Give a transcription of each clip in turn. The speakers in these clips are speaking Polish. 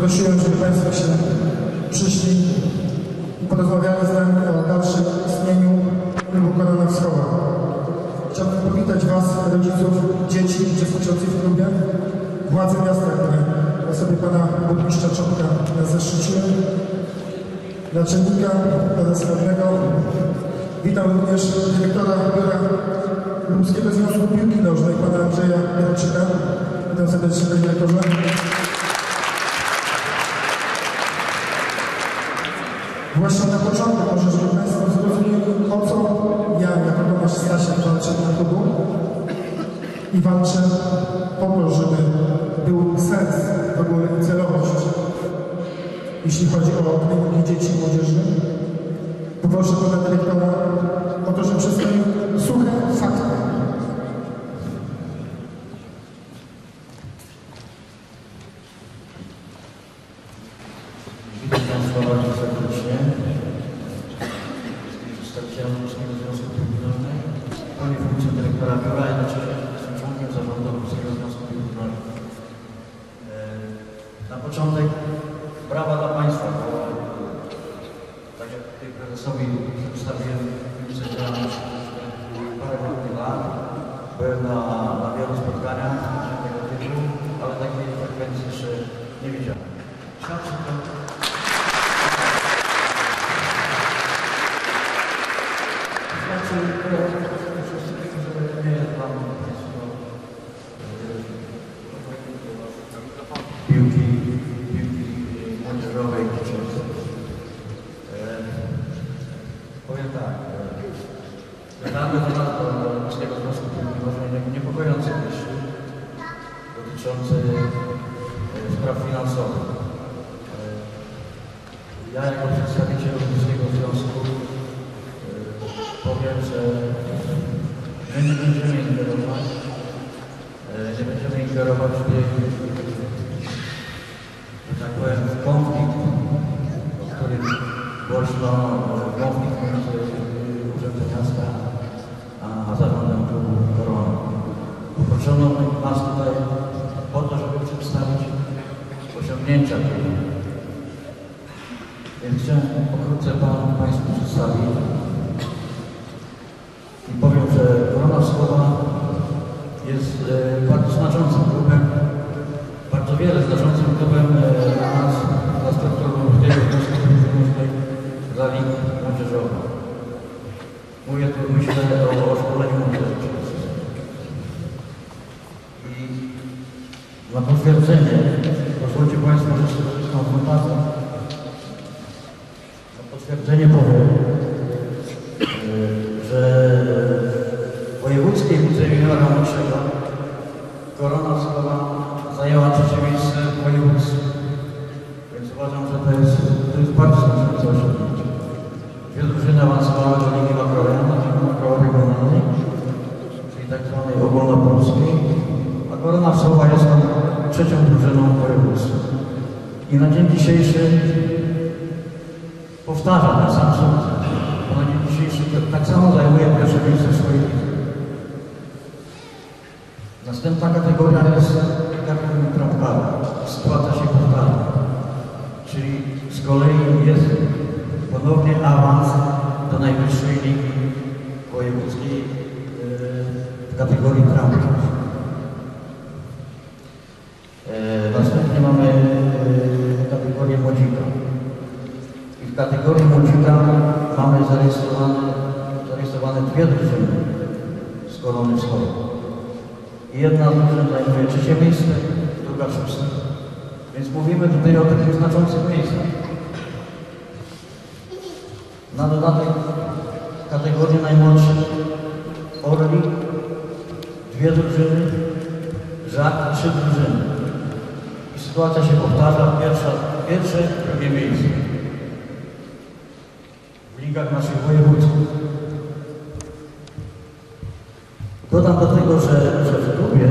prosiłem, żeby Państwo się przyszli i porozmawiali z nami o dalszym istnieniu klubu Korona Wschowa. Chciałbym powitać Was, rodziców, dzieci uczestniczących w klubie, władze miasta, które na sobie Pana Burmistrza Czopka nas zaszczyciły, naczelnika Pana Sławnego. Witam również dyrektora Biura Lubuskiego Związku Piłki Nożnej, Pana Andrzeja Jarczyka. Witam serdecznie, Panie Dyrektorze. Właśnie na początek, może żeby Państwo zrozumieli, o co ja jako Tomasz Stasiak walczę na klubu i walczę po to, żeby był sens w ogóle celowość, jeśli chodzi o treningi dzieci i młodzieży. Poproszę Pana Dyrektora tak zwanej ogólnopolskiej, a Korona Wschowa jest trzecią drużyną w województwie. I na dzień dzisiejszy powtarzam ten sam sukces. Na dzień dzisiejszy tak samo zajmuje pierwsze miejsce w swojej. Następna kategoria jest kategoria trampkara. Sytuacja się powtarza. Czyli z kolei jest ponownie awans do najwyższej ligi wojewódzkiej kategorii trampkarz. Yy, Następnie mamy yy, kategorię młodzika. I w kategorii młodzika mamy zarejestrowane, zarejestrowane dwie drużyny z Korony Wschodniej. Jedna drużyna zajmuje trzecie miejsce, druga szóste. Więc mówimy tutaj o takich znaczących miejscach. Na dodatek kategorii najmłodszych Orli, dwie drużyny, Żak, trzy drużyny. I sytuacja się powtarza, pierwsza, pierwsze, drugie miejsce w ligach naszych wojewódzkich. Dodam do tego, że, że w klubie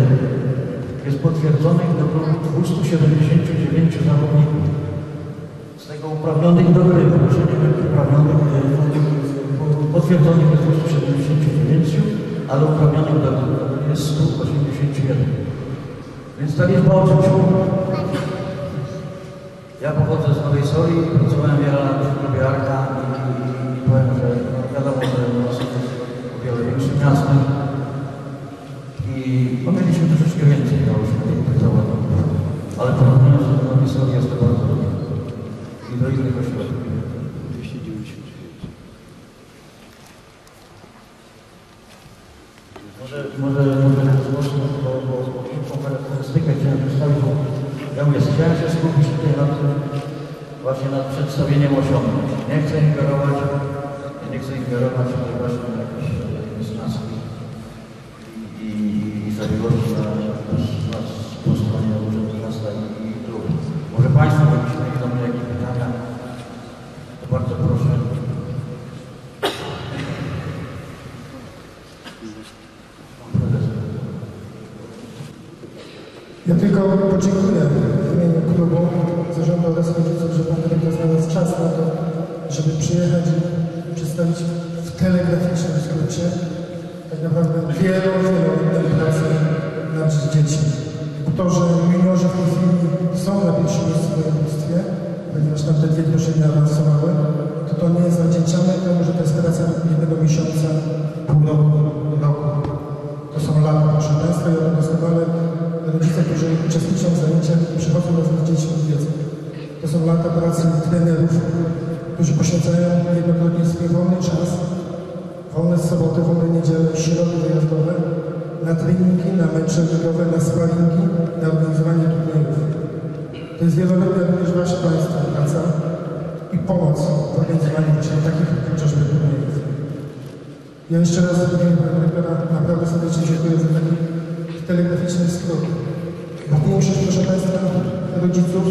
jest potwierdzonych do klubu 279 zawodników. Z tego uprawnionych do gry, proszę nie wiem, uprawnionych, e, potwierdzonych jest 279, ale uprawnionych do gry jest 181. Więc ta liczba o czymś mówi. Ja pochodzę z Nowej Soli, pracowałem wiele lat w klubie Arka i, i, i powiem, że no, wiadomo, że Nosek jest o wiele większym miastem i no, mieliśmy troszeczkę więcej na tych zawodników, ale porównując do Nowej Soli jest to bardzo dobrze i do innych ośrodków. 299. Może, może, może rozmocno, bo, bo, bo krótką charakterystykę chciałem przedstawić, bo ja mówię, chciałem się skupić tutaj na tym, właśnie nad przedstawieniem osiągnięć. Nie chcę ingerować, nie chcę ingerować tutaj właśnie w jakieś niesnaski i, i, i zawiłości na, na, na, po stronie Urzędu Miasta i, i klubu. Może Państwo jakieś mieli do mnie jakieś pytania, to bardzo proszę. Pan Prezes. Ja tylko na treningi, na mecze ligowe, na sparingi, na organizowanie turniejów. To jest wieloletnia również Wasza Państwa praca i pomoc w organizowaniu właśnie takich chociażby turniejów. Ja jeszcze raz w imieniu pana dyrektora naprawdę serdecznie dziękuję za taki telegraficzny skrót. Bo większość, proszę Państwa, rodziców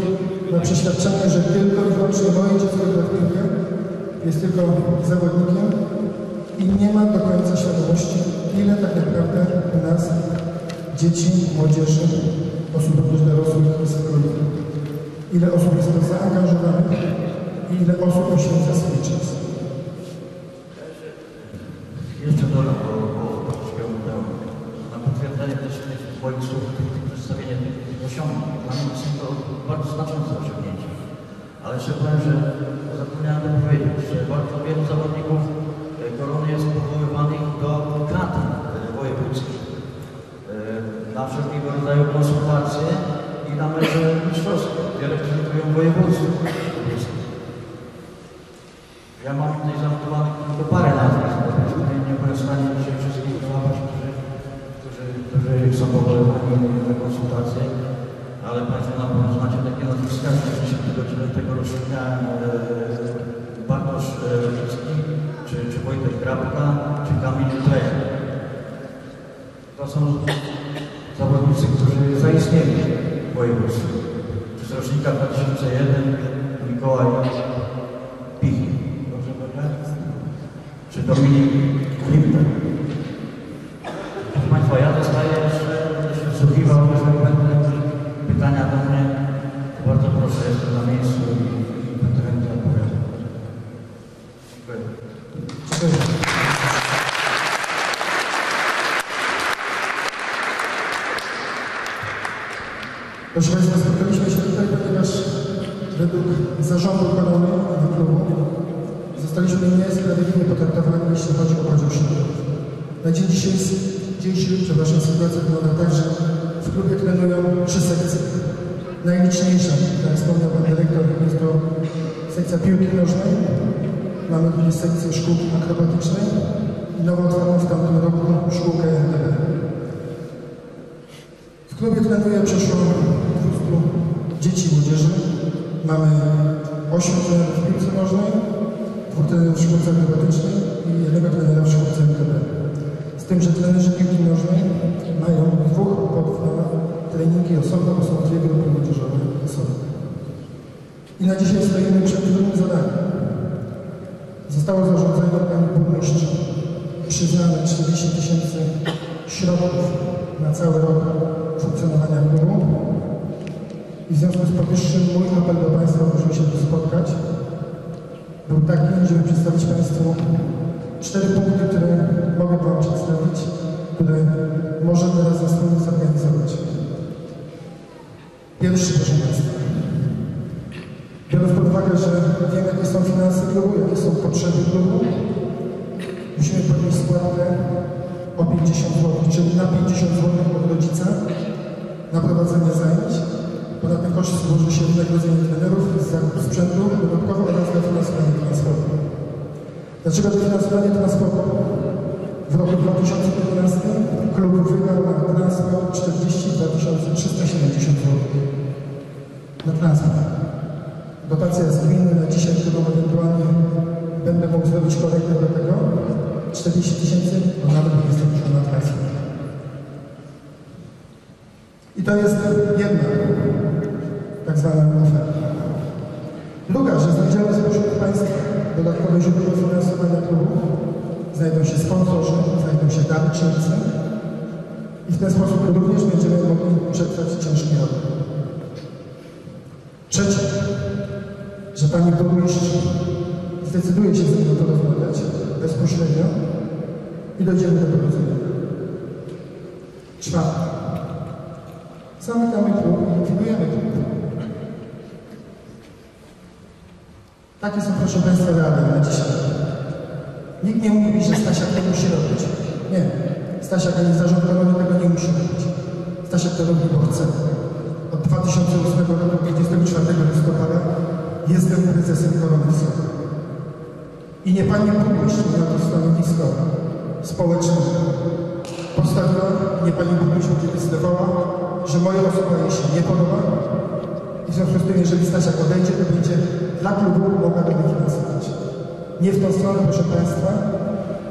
ma przeświadczenie, że tylko i wyłącznie moje dziecko jest tylko zawodnikiem i nie ma do końca świadomości, ile tak naprawdę nas dzieci, młodzieży, osób również dorosłych jest w. Ile osób jest to zaangażowanych i ile osób poświęca swój czas. Jeszcze dodam, bo, bo udało. Na potwierdzenie też tych moich słów, tych, tych osiągnięć. Dla mnie są to bardzo znaczące osiągnięcia. Ale jeszcze powiem, że zapomniałem powiedzieć, że bardzo wielu zawodników e, korony jest powoływanych do kadr e, wojewódzkich. E, Na wszelkiego rodzaju konsultacje i na mecze mistrzowskie, gdzie reprezentują województwo. Ja mam tutaj zanotowanych tylko parę nazwisk, bo tutaj nie byłem w stanie dzisiaj wszystkich złapać, którzy, którzy, którzy są powoływani na konsultacje, ale Państwo na pewno znacie takie nazwiska, z 39 rocznika e, Bartosz e, Rocicki, czy, czy Wojtek Grabka, czy Kamil Kleja. To są zawodnicy, którzy zaistnieli w województwie. Z rocznika 2001 Mikołaj Pichy. Dobrze mówię? Czy Dominik Klimper. Proszę Państwa, ja dostaję jeszcze, będę się wsłuchiwał, jeżeli będą jakieś pytania do mnie, to bardzo proszę, jestem na miejscu i, i będę chętnie odpowiadał. Dziękuję. Dziękuję. Proszę Państwa, spotkaliśmy się tutaj, ponieważ według zarządu korony i klubu zostaliśmy niesprawiedliwie potraktowani, jeśli chodzi o podział środków. Na dzień dzisiejszy, dzisiejszy przepraszam, sytuacja wygląda tak, że w klubie trenują trzy sekcje. Najliczniejsza, tak jak wspomniał Pan Dyrektor, jest to sekcja piłki nożnej, Mamy również sekcję szkółki akrobatycznej i nową otwartą w tamtym roku szkółkę NTB. W klubie trenuje przeszło 200 dzieci i młodzieży. Mamy 8 trenerów w piłce nożnej, dwóch trenerów w szkółce akrobatycznej i jednego trenera w szkółce NTB. Z tym, że trenerzy piłki nożnej mają dwóch pod treningi osobno, bo są dwie grupy młodzieżowe osobno. I na dzisiaj stoimy. Zostało zarządzone Pani Burmistrz przyznane 40 tysięcy środków na cały rok funkcjonowania klubu. I w związku z powyższym mój apel do Państwa, musimy się tu spotkać, był taki, żeby przedstawić Państwu cztery punkty, które mogę Wam przedstawić, które możemy razem wspólnie zorganizować. Pierwszy, proszę Państwa. uwagę, że wiem, jakie są finanse klubu, jakie są klubu. Musimy podnieść składkę o 50 zł, czyli na 50 zł od rodzica na prowadzenie zajęć. Ponad ten koszt złoży się wynagrodzenie trenerów, zakup sprzętu dodatkowo oraz dofinansowanie transportu. Dlaczego dofinansowanie transportu? W roku 2015 klub wydał na transport 42 370 zł. Na transport. Dotacja z gminy na dzisiaj, którą ewentualnie będę mógł zrobić korektę do tego, 40 tysięcy, bo nawet nie jest to dużo na transport. I to jest jedna tak zwana oferta. Druga, że znajdziemy spośród Państwa dodatkowe źródło finansowania klubu, znajdą się sponsorzy, znajdą się darczyńcy i w ten sposób również będziemy mogli przetrwać ciężki rok. Trzecie, że Pani burmistrz zdecyduje się ze mną to rozmawiać bezpośrednio i dojdziemy do porozumienia. Czwarte, zamykamy klub i likwidujemy klub. Takie są, proszę Państwa, rady na dzisiaj. Nikt nie mówi, że Stasiak to musi robić. Nie. Stasiak ani zarząd kolonii tego nie musi robić. Stasiak to robi, bo chce. Od 2008 roku, 24 listopada, jestem prezesem Socha. I nie Pani burmistrz na to stanowisko społeczne postawiła, nie Pani burmistrz będzie decydowała, że moja osoba jej się nie podoba i w związku z tym, jeżeli Stasiak odejdzie, to będzie dla klubu mogła to wyfinansować. Nie w tą stronę, proszę Państwa,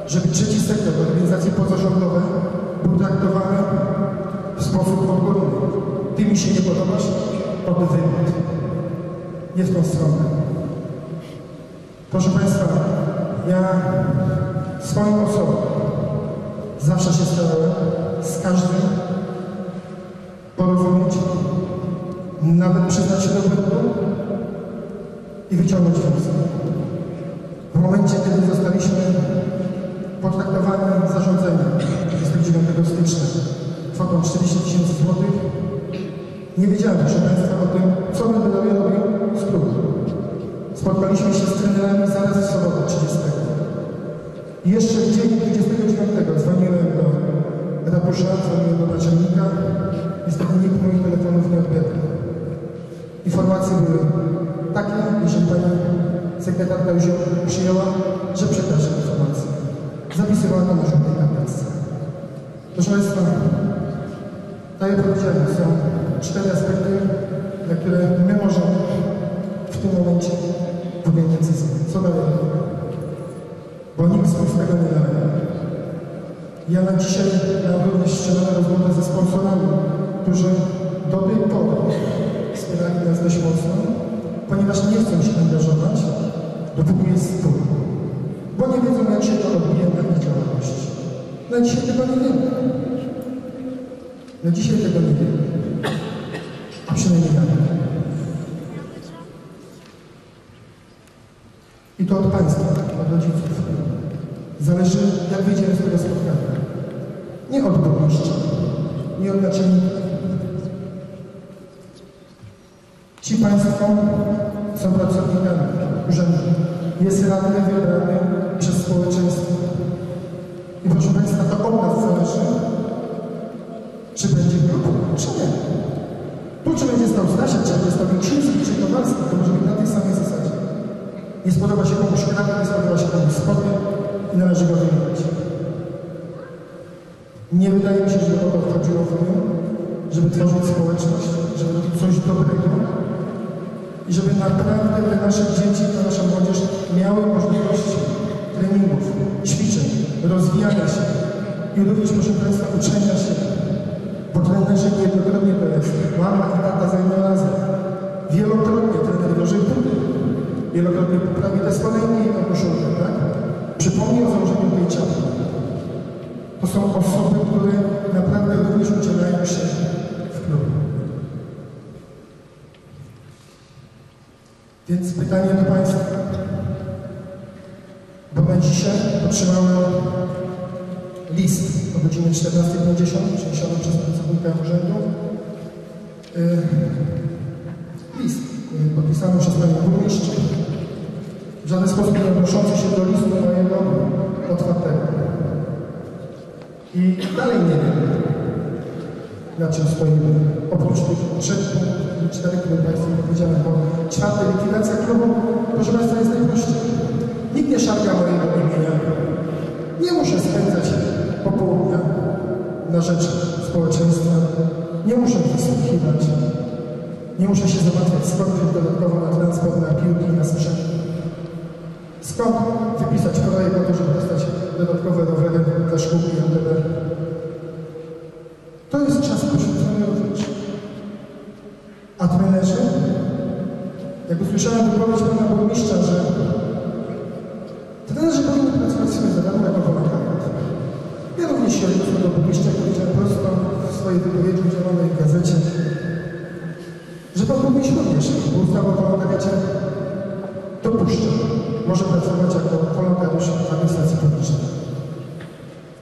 żeby trzeci sektor, organizacje pozarządowe był traktowany w sposób ogólny. Ty mi się nie podobasz, to by wypadł. Nie w tą stronę. Proszę Państwa, ja swoją osobą zawsze się starałem z każdym porozumieć, nawet przyznać się do błędu i wyciągnąć wnioski. W momencie, kiedy zostaliśmy potraktowani zarządzeniem 29 stycznia kwotą 40 tysięcy złotych, nie wiedziałem, proszę Państwa, o tym, co będę robił z klubem. Spotkaliśmy się z trenerami zaraz w sobotę 30. I jeszcze w dzień 29 dzwoniłem do ratusza, dzwoniłem do naczelnika. Niestety nikt moich telefonów nie odbierał. Informacje były takie, jeżeli pani sekretarka już przyjęła, że przekaże informację. Zapisywała to na żółtej karteczce. Proszę Państwa, tak jak powiedziałem, są cztery aspekty, na które my możemy w tym momencie podjąć decyzję. Co dalej? Bo nikt z tego nie daje. Ja na dzisiaj miałem również strzelone rozmowy ze sponsorami, którzy do tej pory wspierali nas dość mocno, ponieważ nie chcą się angażować, dopóki jest spór. Bo nie wiedzą, jak się to odbije na ich działalności. Na dzisiaj tego nie wiemy. Na dzisiaj tego nie wiemy. A przynajmniej ja nie. I to od Państwa, od rodziców. Zależy, jak wyjdziemy z tego spotkania. Nie od burmistrza, nie od naczelnika. Ci Państwo są pracownikami urzędu. Jest radny wybrany przez społeczeństwo. I proszę Państwa, to od nas zależy, czy będzie grupa, czy nie. Tu czy będzie stał Stasiak, czy będzie stał Wilczyński, czy Kowalski, to może być na tej samej zasadzie. Nie spodoba się komuś krawa, nie spodoba się komuś spodnie i należy go wymienić. Nie wydaje mi się, że o to chodziło w nim, żeby tworzyć społeczność, żeby robić coś dobrego i żeby naprawdę te nasze dzieci, ta nasza młodzież miały możliwość treningów, ćwiczeń, rozwijania się i również, proszę Państwa, uczenia się. Bo trenerzy niejednokrotnie to jest mama i tata za razem. Wielokrotnie trener buty. Wielokrotnie poprawi te spodenki i tą koszulkę, tak? Przypomnij o założeniu tej czapki. To są osoby, które naprawdę również udzielają się w klubie. Więc pytanie do Państwa. Bo na dzisiaj otrzymałem list o godzinie 14.50, przeniesiony przez pracownika urzędu. Yy, list y, podpisany przez Panią Burmistrz, w żaden sposób nie odnoszący się do listu mojego otwartego. I dalej nie wiem, na czym stoimy. Oprócz tych trzech czterech, które Państwu powiedziałem, bo czwarta likwidacja klubu, proszę Państwa, jest najprościej. Nikt nie szarga mojego imienia. Nie muszę spędzać popołudnia na rzecz społeczeństwa. Nie muszę wysłuchiwać. Nie muszę się załatwiać skąd dodatkowo na transport, na piłki, na sprzęt. Skąd wypisać projekt po to, żeby dostać dodatkowe rowery dla szkół i MDB? To jest czas poświęcony również. A trenerzy? Jak usłyszałem wypowiedź pana burmistrza, że trenerzy powinni pracować sobie za darmo jako wolontariat. Ja również się odniosłem do burmistrza, powiedziałem prosto w swojej wypowiedzi udzielonej w gazecie, że pan burmistrz również, bo ustawa o wolontariacie dopuszcza, może pracować jako wolontariusz administracji publicznej.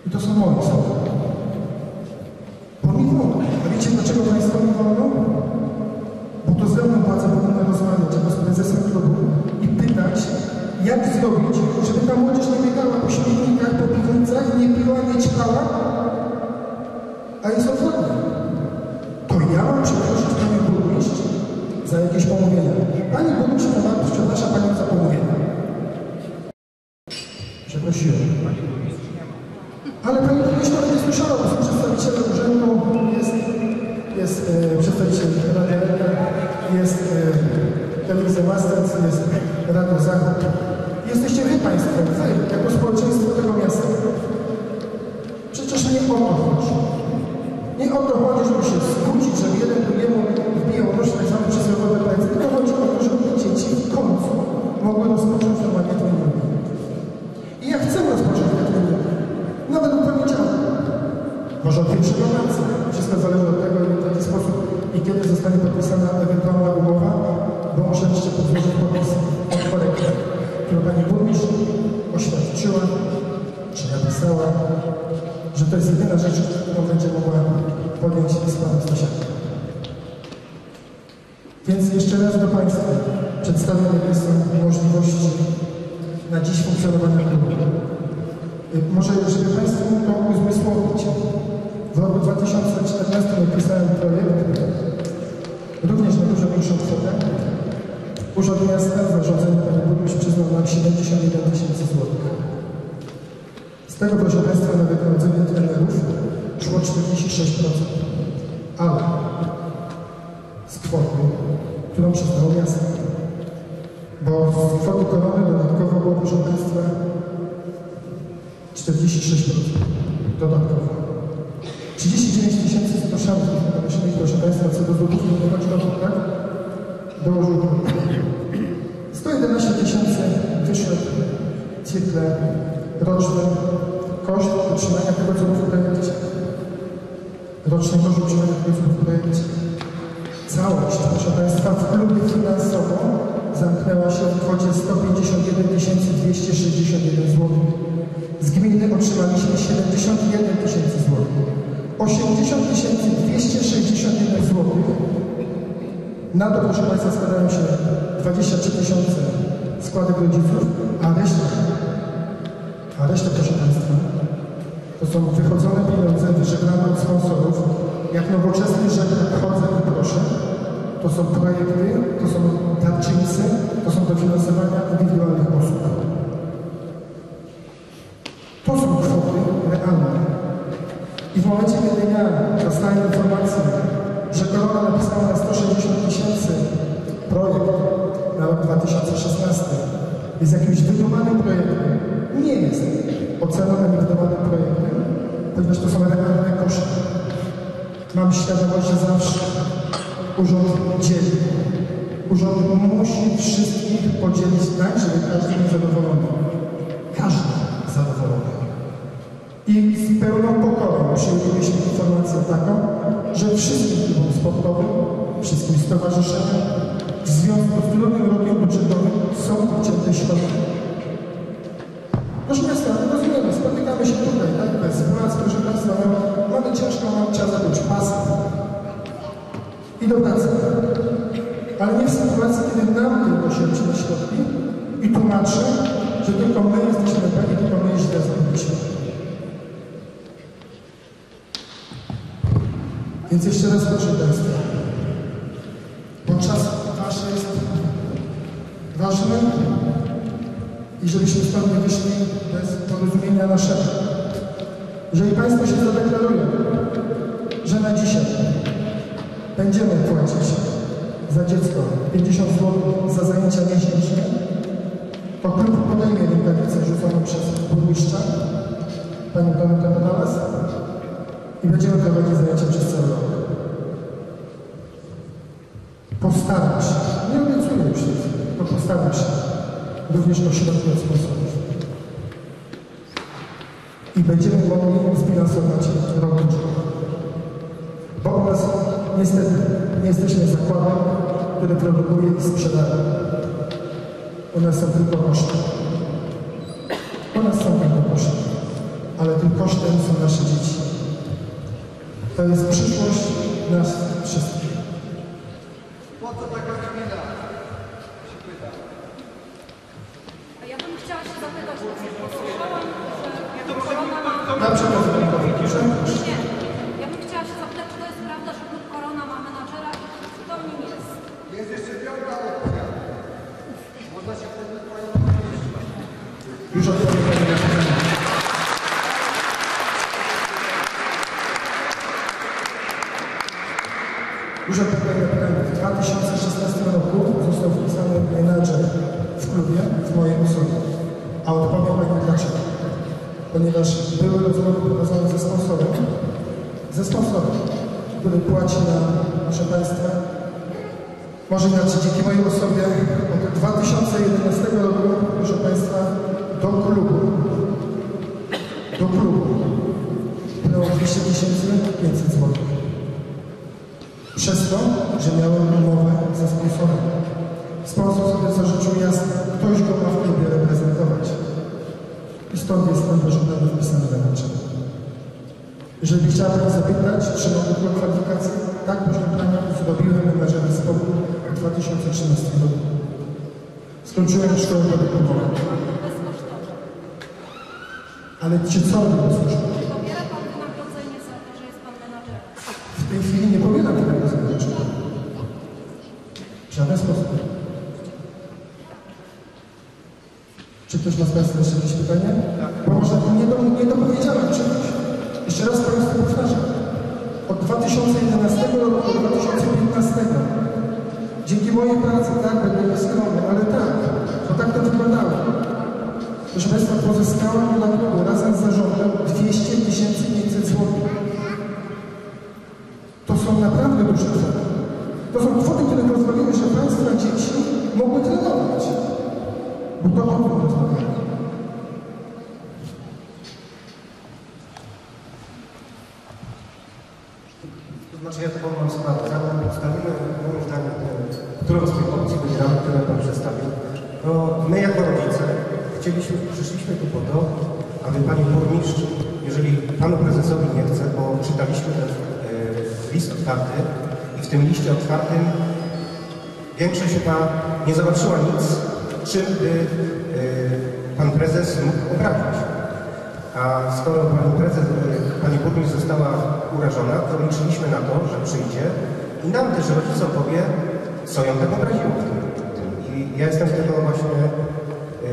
I to są moje słowa. Wolno. A wiecie dlaczego Państwo mi wolno? Bo to ze mną władza powinna rozmawiać jako z prezesem klubu i pytać, jak zrobić, żeby ta młodzież nie biegała po śmietnikach, po piwnicach, nie piła, nie ćpała, a jest odwrotnie. Więc jeszcze raz do Państwa przedstawiam, jakie możliwości na dziś funkcjonowania klubu. Może, żeby Państwu to uzmysłowić, w roku 2014 napisałem projekt, również na dużo większą kwotę. Urząd Miasta w zarządzeniu Pani Burmistrz przyznał nam 71 tysięcy złotych. Z tego, proszę Państwa, na wynagrodzenie trenerów szło 46%. Ale proszę Państwa, 46% dodatkowo. 39 tysięcy z proszami, proszę Państwa, co do złotówki, nie chodzi o tak? Dołożył 111 tysięcy wyszedł cykle roczny koszt utrzymania tego, co w projekcie. Roczny koszt utrzymania tego, co w projekcie. Całość, proszę Państwa, w klubie finansowo zamknęła się w kwocie 151 261 zł. Z gminy otrzymaliśmy 71 tysięcy złotych. 80 261 zł. Na to, proszę Państwa, składają się 23 tysiące składek rodziców, a reszta, a reszta, proszę Państwa, to są wychodzone pieniądze wyżegnane od sponsorów. Jak nowoczesny żeglar chodzę i proszę, to są projekty, to są darczyńcy, to są dofinansowania indywidualnych osób. To są kwoty realne. I w momencie, kiedy ja dostałem informację, że Korona napisała na 160 tysięcy projekt na rok 2016, jest jakimś wydumanym projektem. Nie jest oceną ani projektem, ponieważ to są realne koszty. Mam świadomość, że zawsze urząd dzieli. Urząd musi wszystkich podzielić tak, żeby każdy był zadowolony. Każdy zadowolony. I z pełną pokorą przyjęliśmy informację taką, że wszystkim klubom sportowym, wszystkim stowarzyszeniom w związku z trudnym rokiem budżetowym są obcięte środki. Proszę Państwa, rozumiemy, spotykamy się tutaj, tak, bez władz, proszę Państwa, no, mamy ciężką, trzeba zacząć pas i do pracy. ale nie w sytuacji, kiedy nam tylko się odcina środki i tłumaczy, że tylko my jesteśmy pewni, tylko my źle zrobiliśmy. Więc jeszcze raz proszę Państwa, bo czas Wasz jest ważny i żebyśmy stąd nie wyszli bez porozumienia naszego. Jeżeli Państwo się zadeklarują, że na dzisiaj będziemy płacić za dziecko 50 zł za zajęcia miesięcznie, to klub podejmie rękawicę rzuconą przez burmistrza, panią Danutę Medalas i będziemy prowadzić zajęcia przez cały rok. Postaram się, nie obiecuję już nic, to postaram się również o środki od sponsorów. I będziemy mogli zbilansować rok. Bo u nas niestety nie jesteśmy zakładem, który produkuje i sprzedaje. U nas są tylko koszty. U nas są tylko koszty. Ale tym kosztem są nasze dzieci. To jest przyszłość nas wszystkich. A ja bym chciała się zapytać, bo słyszałam, że korona ma... Na przykład rynkowi piszę. Nie, ja bym chciała się zapytać, czy to jest prawda, że klub Korona ma menadżera i kto nim jest? Jest jeszcze piąta odpowiedź. Można się wtedy Już odpowiem Pani na pytanie. Już odpowiem na pytanie. W 2016 roku został wpisany menadżer w klubie w mojej osobie. A odpowiem Pani dlaczego. Ponieważ były rozmowy prowadzone ze sponsorem, ze sponsorem, który płaci nam, proszę Państwa, może inaczej, dzięki mojej osobie od 2011 roku, proszę Państwa, do klubu, do klubu było 200 tysięcy 500 zł. Przez to, że miałem umowę ze sponsorem. Sponsor sobie zarzucił jasno, ktoś go ma w klubie reprezentować. I stąd jest ten pożądany wpisany menadżer. Jeżeli chciała Pani zapytać, czy mam tylko kwalifikacje, tak, Pani, zrobiłem menadżera spokój w 2013 roku. Skończyłem szkołę. Bezkosztowo. Ale czy co robię Ma z Państwa jeszcze jakieś pytanie? Bo może nie, do, nie dopowiedziałem czegoś. Jeszcze raz Państwu powtarzam. Od 2011 roku do 2015 dzięki mojej pracy, tak, będę nieskromny, ale tak, bo tak to wyglądało. Proszę Państwa, pozyskałem dla klubu razem z zarządem 200 tysięcy 500 zł. To są naprawdę duże kwoty. To są kwoty, które pozwoliły, że Państwa dzieci mogły trenować. Bo to o tym rozmawiamy. To znaczy ja taką mam sprawę. Zanim ustalimy moim zdaniem, e, którą z tych opcji wybieramy, którą Pan przedstawił, to my jako rodzice chcieliśmy, przyszliśmy tu po to, aby Pani Burmistrz, jeżeli Panu Prezesowi nie chce, bo czytaliśmy ten e, list otwarty i w tym liście otwartym większość chyba nie zobaczyła nic, czym by e, Pan Prezes mógł obrazić. A skoro pani prezes, pani burmistrz została urażona, to liczyliśmy na to, że przyjdzie i nam też rodzicom powie, co ją tak obraziło w tym. I ja jestem tego właśnie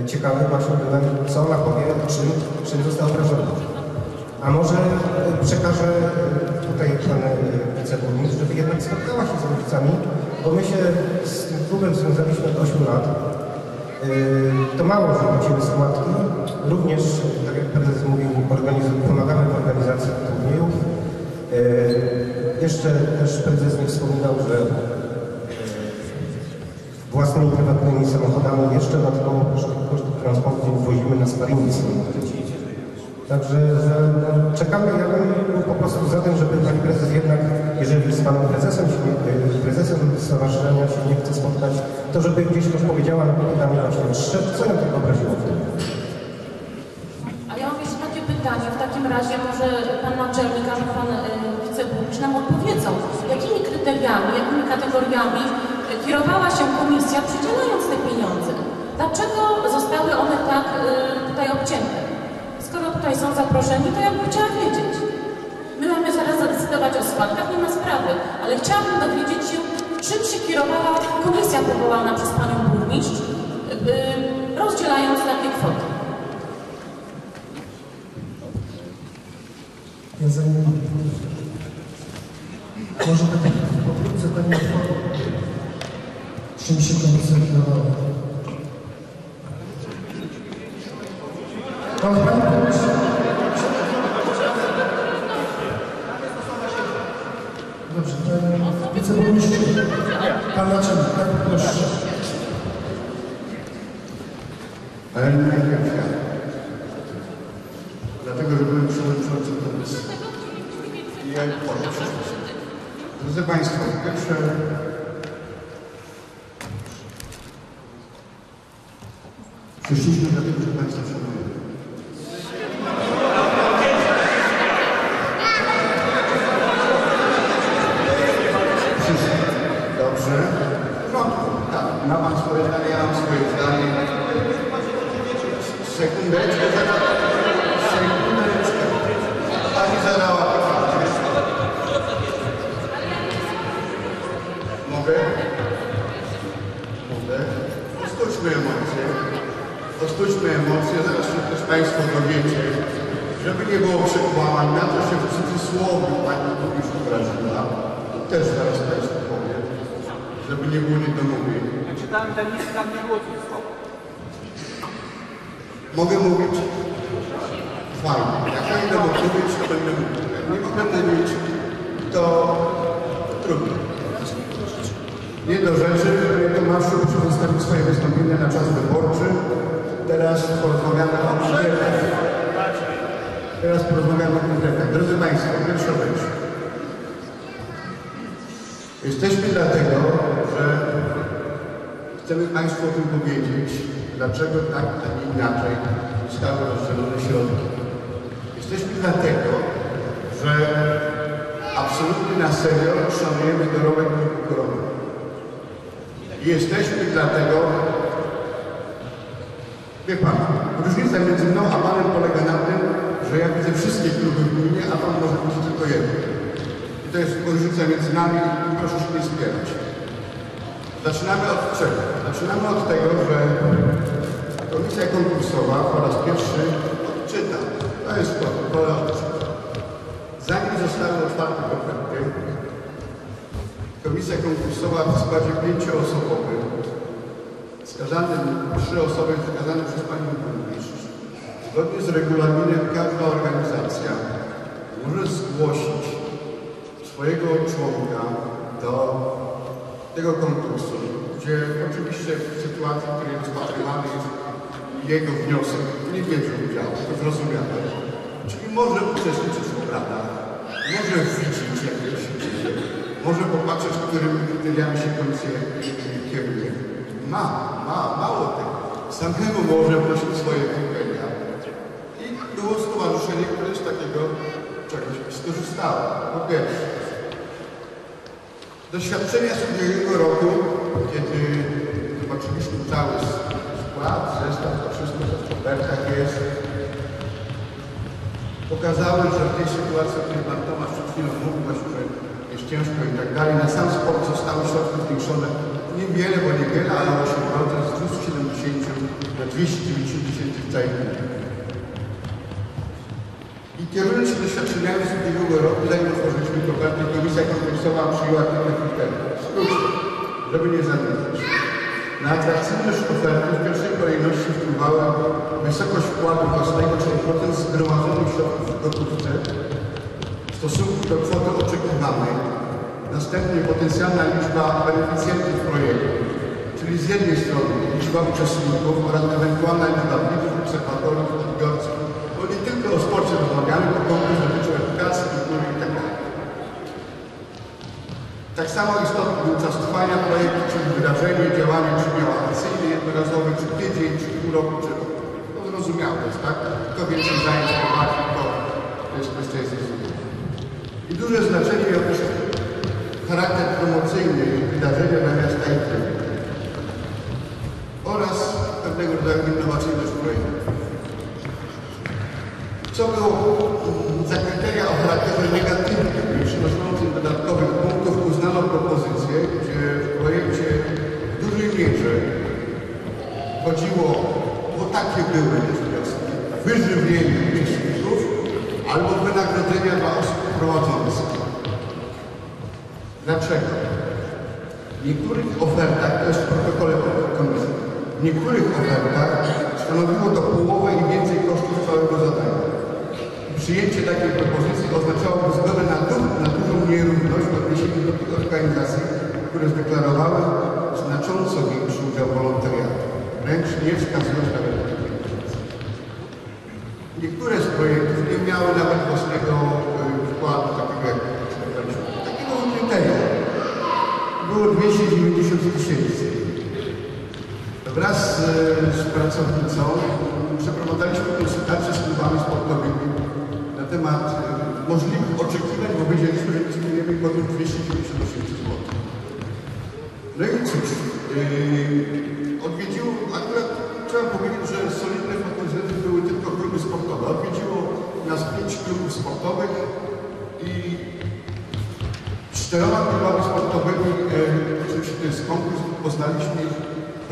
e, ciekawy, właśnie byłem, co ona powie, czym, czym została. A może e, przekaże e, tutaj pan wiceburmistrz, żeby jednak spotkała się z rodzicami, bo my się z tym klubem związaliśmy od 8 lat. To mało, że płacimy składki. Również, tak jak prezes mówił, pomagamy w organizacji turniejów. Yy, Jeszcze też prezes nie wspominał, że yy, własnymi prywatnymi samochodami jeszcze dodatkowo koszty transportu wozimy na sparingi. Także że, no, czekamy, ja bym po prostu za tym, żeby pani prezes jednak, jeżeli z panem prezesem, się y, prezesem stowarzyszenia się nie chce spotkać, to żeby gdzieś też powiedziała na pytanie właśnie, czy- co ją tak obraziło w tym. A ja mam jeszcze takie pytanie. W takim razie może Pan Naczelnik albo Pan Wiceburmistrz nam odpowiedzą, jakimi kryteriami, jakimi kategoriami kierowała się komisja przydzielając te pieniądze. Dlaczego zostały one tak y, tutaj obcięte? Skoro tutaj są zaproszeni, to ja bym chciała wiedzieć. My mamy zaraz zadecydować o składkach, nie ma sprawy, ale chciałabym dowiedzieć się, czym się kierowała komisja powołana przez panią burmistrz, y, rozdzielając takie kwoty. Ja zanim... Może tak pokrótce Pani odpowie. Czym się komisja kierowała? No, Pani Burmistrz. Dobrze, Pan Wiceburmistrz. Pan Naczelnik, tak? Proszę. Ale nie najpierw ja. Dlatego, że byłem przewodniczącym komisji. I ja powiem wszystko. Drodzy Państwo, po pierwsze przyszliśmy dlatego, że Państwa szanujemy. Przyszli. Dobrze. W porządku. Tak, ma Pan swoje zdanie, ja mam swoje zdanie. Sekundeczkę, zaraz. Sekundeczkę. Pani zadała pytanie. Mogę? Mogę? Ostuczmy emocje. Ostuczmy emocje, zaraz się też Państwo dowiecie, żeby nie było przekłamań, na to się w cudzysłowie Pani burmistrz obraziła. To też zaraz Państwu powiem, żeby nie było niedomówień. Ja czytałem ten list, tam nie było cudzysłowa. Mogę mówić? Fajnie. Jak ja nie mogę mówić, to będę mówił. Nie mogę mówić, to trudno. Nie do rzeczy, że Tomaszu przedstawił swoje wystąpienie na czas wyborczy. Teraz porozmawiamy o konkretach. Teraz porozmawiamy o konkretach. Drodzy Państwo, pierwsza rzecz. Jesteśmy dlatego, że chcemy Państwu o tym powiedzieć, dlaczego tak, a nie inaczej zostały rozdzielone środki. Jesteśmy dlatego, że absolutnie na serio szanujemy dorobek korony. I jesteśmy dlatego, wie Pan, różnica między mną a Panem polega na tym, że ja widzę wszystkie kluby w gminie, a Pan może widzieć tylko jedno. I to jest różnica między nami i proszę się nie spierać. Zaczynamy od czego? Zaczynamy od tego, że komisja konkursowa po raz pierwszy odczyta. To jest protokole odczyta. Zanim zostały otwarte oferty, komisja konkursowa w składzie pięcioosobowym, wskazanym, trzy osoby wskazane przez Panią Burmistrz, zgodnie z regulaminem każda organizacja może zgłosić swojego członka do tego konkursu, gdzie oczywiście w sytuacji, w której rozpatrywany jest jego wniosek, nie bierze udziału, to zrozumiałe. Czyli może uczestniczyć w obradach, może widzieć, jak to się dzieje, może popatrzeć, którymi kryteriami się komisja kieruje. Ma, ma, mało tego. Samemu może prosić swoje kryteria. I było stowarzyszenie, które z takiego czegoś skorzystało. Po pierwsze, Doświadczenia z ubiegłego roku, kiedy zobaczyliśmy cały skład, zestaw, to wszystko co w kopertach jest, pokazały, że w tej sytuacji, o której Pan Tomasz przed chwilą mówił, że jest ciężko i tak dalej, na sam sport zostały środki zwiększone niewiele, bo niewiele, ale 8% z 270 do 290 tysięcy w całej gminie. I kierując się doświadczeniami z ubiegłego roku, zanim otworzyliśmy kopertę, komisja konkursowa przyjęła kilka kryteriów. Skrócie, żeby nie zanudzać. Na atrakcyjność oferty w pierwszej kolejności wpływała wysokość wkładu własnego, czyli procent zgromadzonych środków w gotówce w stosunku do kwoty oczekiwanej. Następnie potencjalna liczba beneficjentów projektu, czyli z jednej strony liczba uczestników oraz ewentualna liczba widzów, obserwatorów, odbiorców, bo nie tylko o sporcie rozmawiamy, bo konkurs dotyczy edukacji, kultury i tak dalej. Tak samo istotny był czas trwania projektu, czyli wydarzenie, działanie, czy miał akcyjny, jednorazowy, czy tydzień, czy pół roku, czy rok. To zrozumiałe jest, tak? Kto więcej zajęć to, jest kwestia zrozumiała. I duże znaczenie miał też charakter promocyjny wydarzenia dla miasta i oraz pewnego rodzaju innowacyjność projektu. Co było mm, za kryteria o charakterze negatywnym i przynoszącym dodatkowych punktów uznano propozycję, gdzie w projekcie w dużej mierze chodziło, bo takie były wyżywienie uczestników albo wynagrodzenia dla osób prowadzących. Dlaczego? W niektórych ofertach, to jest w protokole komisji, w niektórych ofertach stanowiło to połowę i więcej kosztów całego zadania. Przyjęcie takiej propozycji oznaczałoby zgodę na, du na dużą nierówność w odniesieniu do tych organizacji, które zdeklarowały znacząco większy udział wolontariatu, wręcz nie wskazując Niektóre z projektów nie miały nawet własnego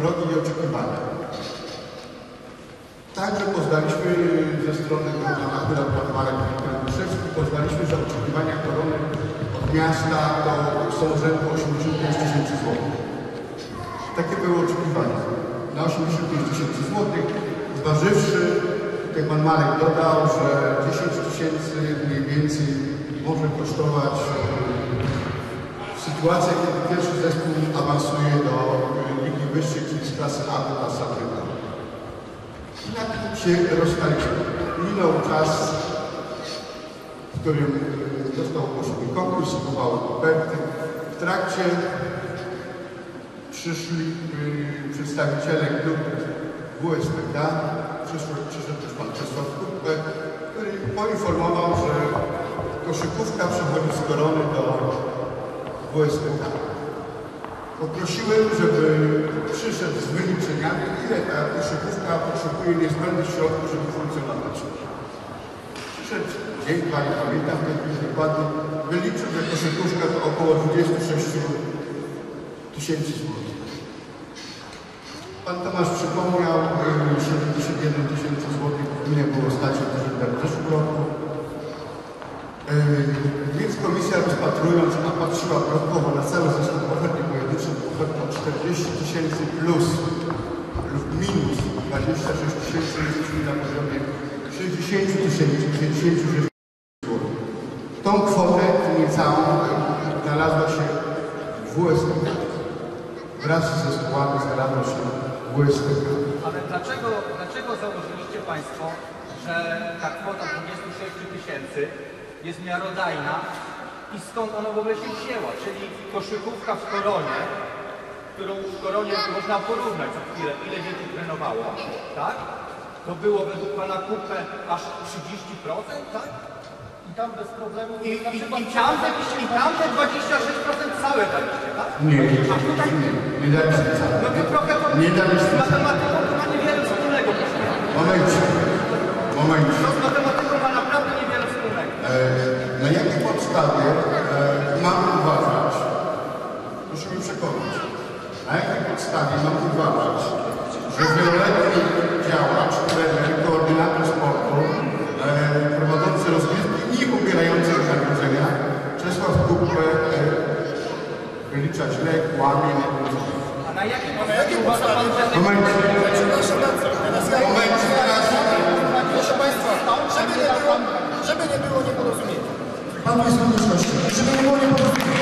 progi i oczekiwania. Także poznaliśmy ze strony akurat pan Marek Kręguszewski, poznaliśmy, że oczekiwania korony od miasta to są rzędu 85 tysięcy złotych. Takie były oczekiwania. Na 85 tysięcy złotych, zważywszy, tutaj pan Marek dodał, że 10 tysięcy mniej więcej może kosztować e, sytuacja, kiedy pierwszy zespół awansuje do e, ligi wyższej, czyli z klasy A do klasy A. I na tym się rozstaliśmy. Minął czas, w którym został ogłoszony konkurs, kupowały koperty. W trakcie przyszli y, przedstawiciele klubu WSPK, przyszedł, przyszedł też pan Czesław Kupę, który poinformował, że koszykówka przechodzi z korony do WSPK. Poprosiłem, żeby przyszedł z wyliczeniami, ile ta koszykówka potrzebuje niezbędnych środków, żeby funkcjonować. Przyszedł dzień, dwa, nie pamiętam chwili dokładnie, wyliczył, że koszykówka to około 26 tysięcy złotych. Pan Tomasz przypomniał, y, 71 tysięcy złotych nie było stać na w zeszłym roku. Yy, Więc komisja rozpatrując, a patrzyła blokowo na cały zestaw ofert ofertą 40 tysięcy plus lub minus 26 tysięcy jesteśmy na poziomie 60 tysięcy, 66 zł. Tą kwotę niecałą yy, znalazła się w WSPK. Wraz z zespołami znalazła się WSPK. Ale dlaczego, dlaczego założyliście Państwo, że ta kwota 26 tysięcy jest miarodajna i skąd ona w ogóle się wzięła? Czyli koszykówka w Koronie, którą w Koronie można porównać co chwilę, ile dzieci trenowało, tak? To było według Pana Kupę aż 30%, tak? I tam bez problemu... I, i, i, tamte, I tamte 26% całe daliście, tak? Nie, nie, tutaj... nie, nie daliśmy No to trochę to... Nie daliśmy. Z matematyką to ma niewiele wspólnego. Momencie, momencie. No z matematyką ma naprawdę niewiele wspólnego. E, na jakiej podstawie e, mam uważać, proszę mi przekonać, na jakiej podstawie mam uważać, że wieloletni działacz, trener, koordynator sportu, e, prowadzący rozgrywki i nie pobierający wynagrodzenia, Czesław Kupę e, wylicza źle, kłamie, A na jakiej podstawie uważa pan, że... Momencie, momencie, teraz Proszę Państwa, żeby nie było, żeby nie było nieporozumienia. Pan jest konieczności, żeby nie było nieporozumienia.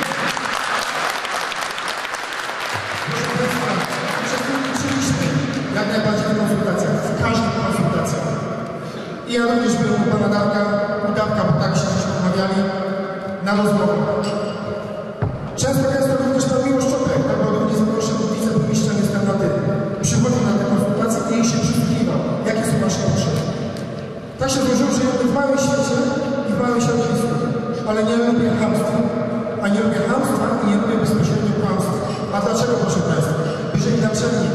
I ja również byłem u pana Darka, u Darka, bo tak się rozmawiali na rozmowę. Często gęsto również pan Miłosz Czopek, tak bo również zaproszony wiceburmistrza alternatywy. Przychodził na te konsultacje i się przysłuchiwał, jakie są nasze potrzeby. Tak się złożyło, że w małym świecie i w małym świecie ale nie lubię hamstwa. A nie lubię hamstwa i nie lubię bezpośrednio kłamstw. A dlaczego, proszę Państwa? Jeżeli naczelnik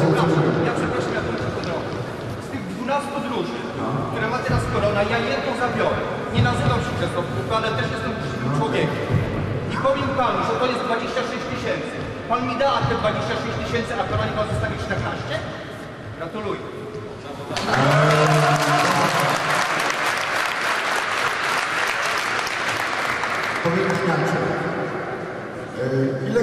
przepraszam, ja przepraszam, ja tylko drogę. Z tych 12 drużyn, które ma teraz korona, ja jedną zabiorę. Nie nazywam się Krzysztof Kuka, ale też jestem człowiekiem. I powiem panu, że to jest 26 tysięcy. Pan mi da te 26 tysięcy, a korona pan zostawi 14? Gratuluję. Powiem inaczej. Ile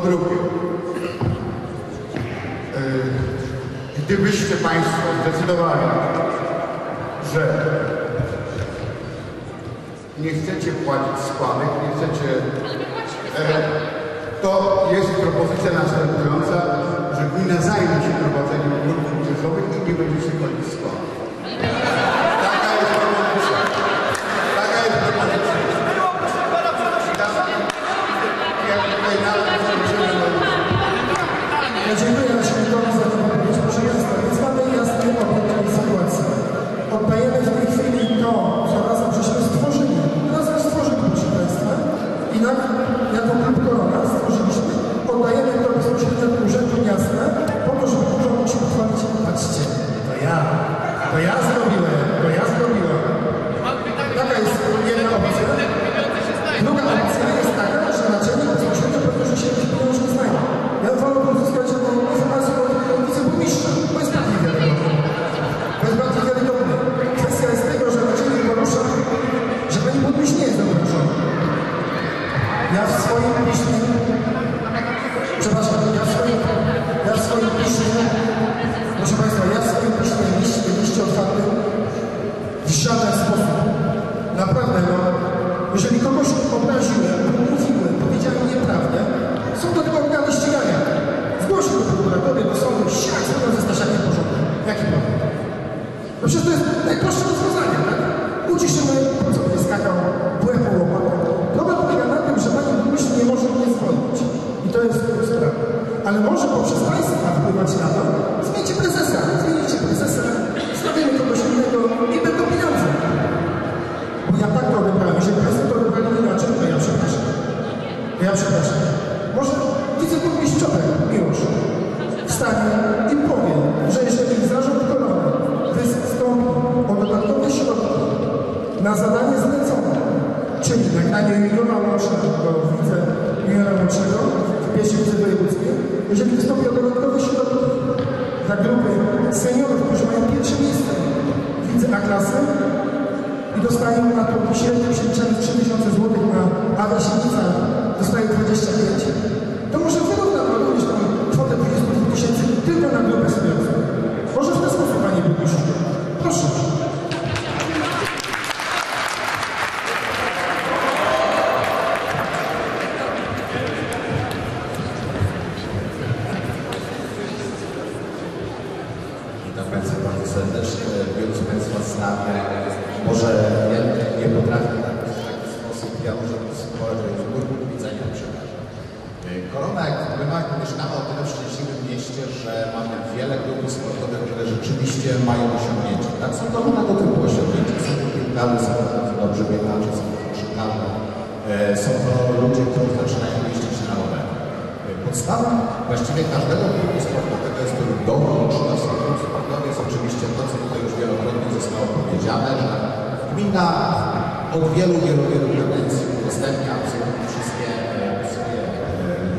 drugie, e, gdybyście Państwo zdecydowali, że nie chcecie płacić składek, nie chcecie, e, to jest propozycja następująca, że gmina zajmie się prowadzeniem grup młodzieżowych i nie będziecie płacić składek.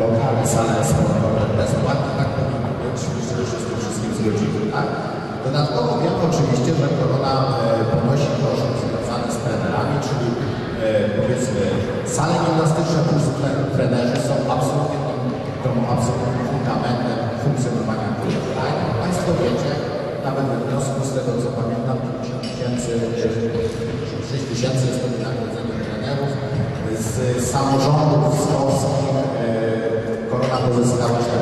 lokale, sale samochodowe bez tak, tak, tak, tak powinno być, myślę, że z tym wszystkim zgodzimy, tak? Dodatkowo wiemy oczywiście, że korona e, ponosi koszt związany z trenerami, czyli e, powiedzmy sale gimnastyczne plus trenerzy są absolutnie tą absolutnym fundamentem funkcjonowania klubu. Tak? Państwo wiecie, nawet we wniosku z tego co pamiętam, 6 tysięcy, e, 6 tysięcy jest to wynagrodzenie trenerów, z samorządów z Minneapolis, Alabama.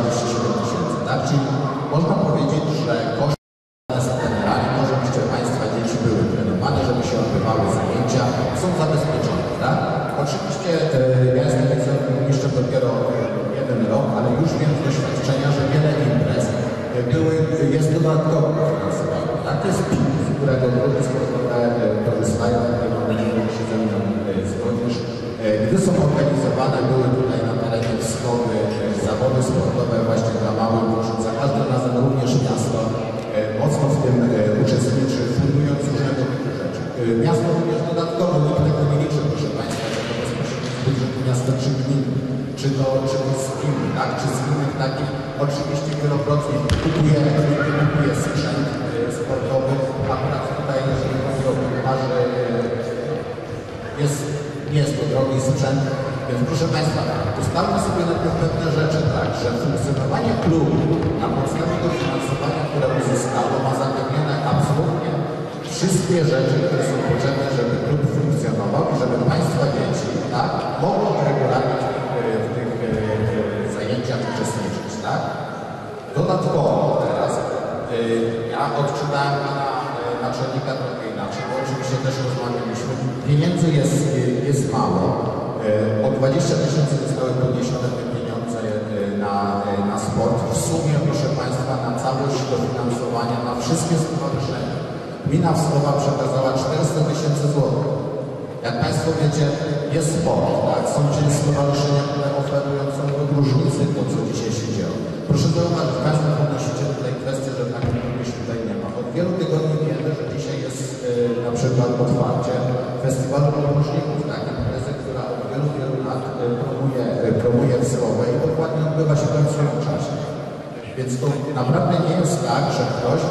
Więc to naprawdę nie jest tak, że ktoś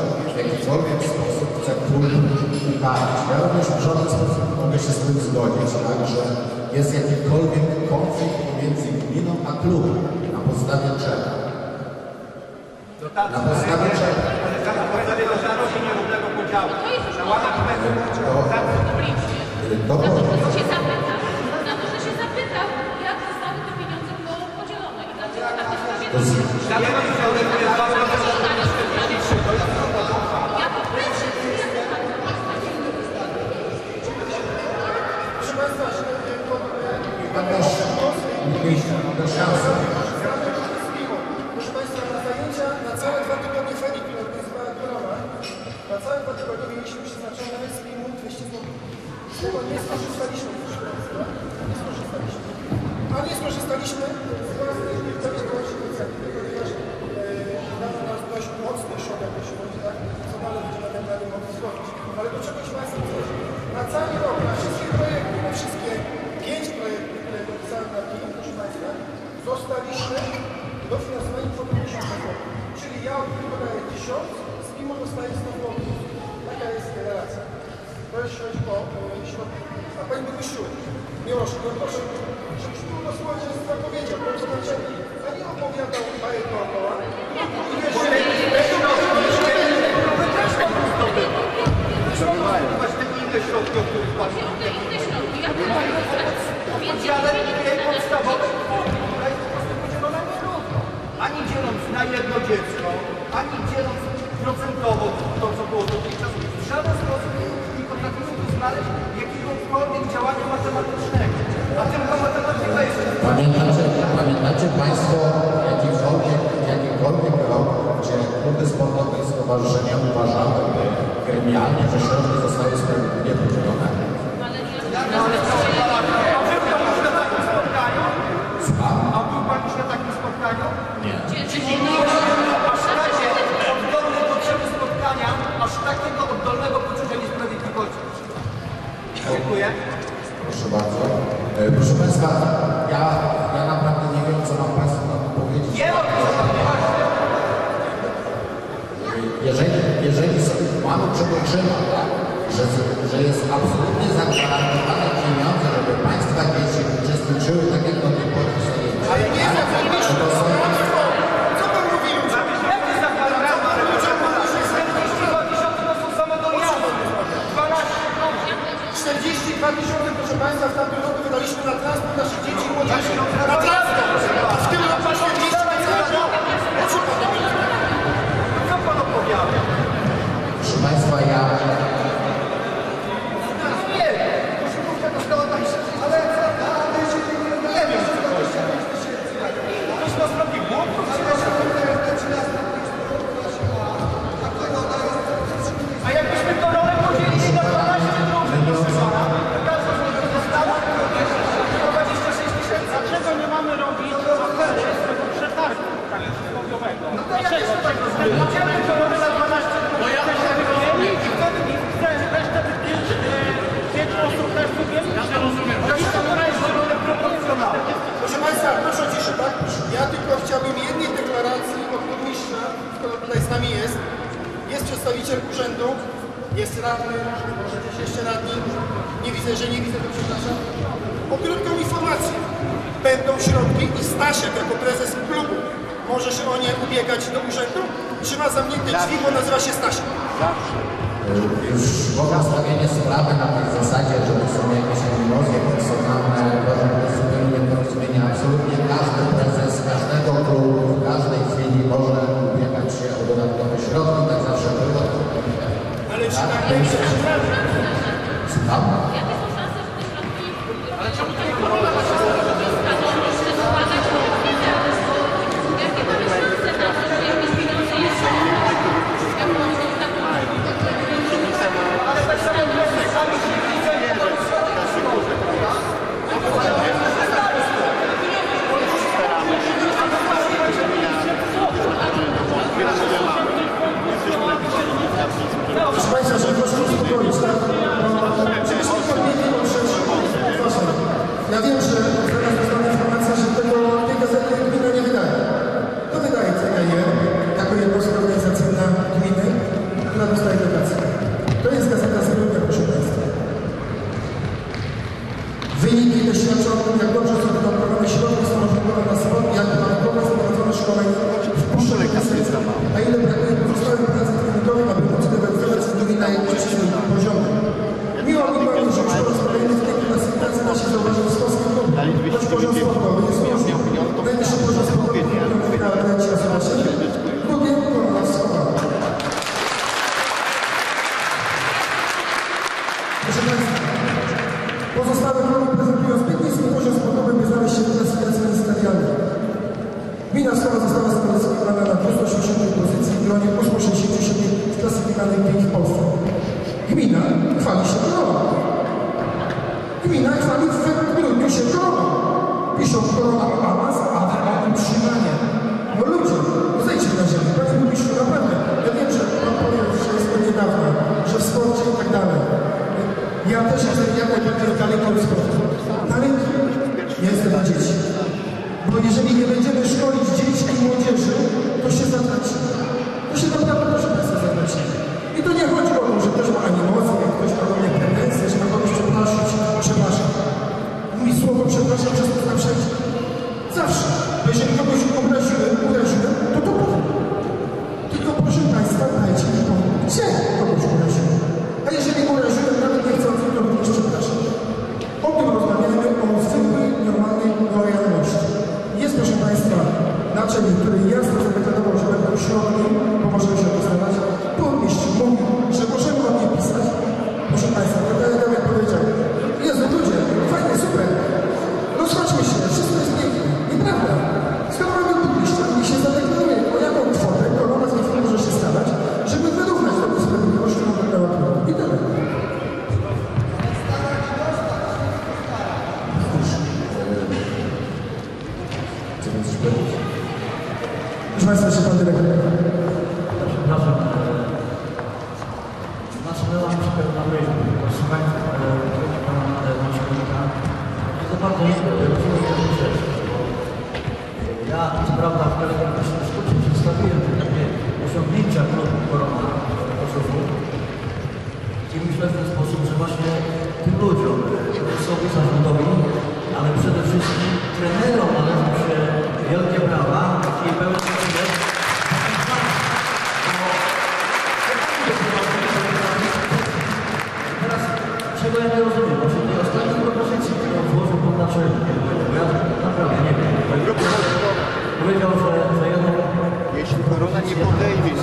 nie podejdzie,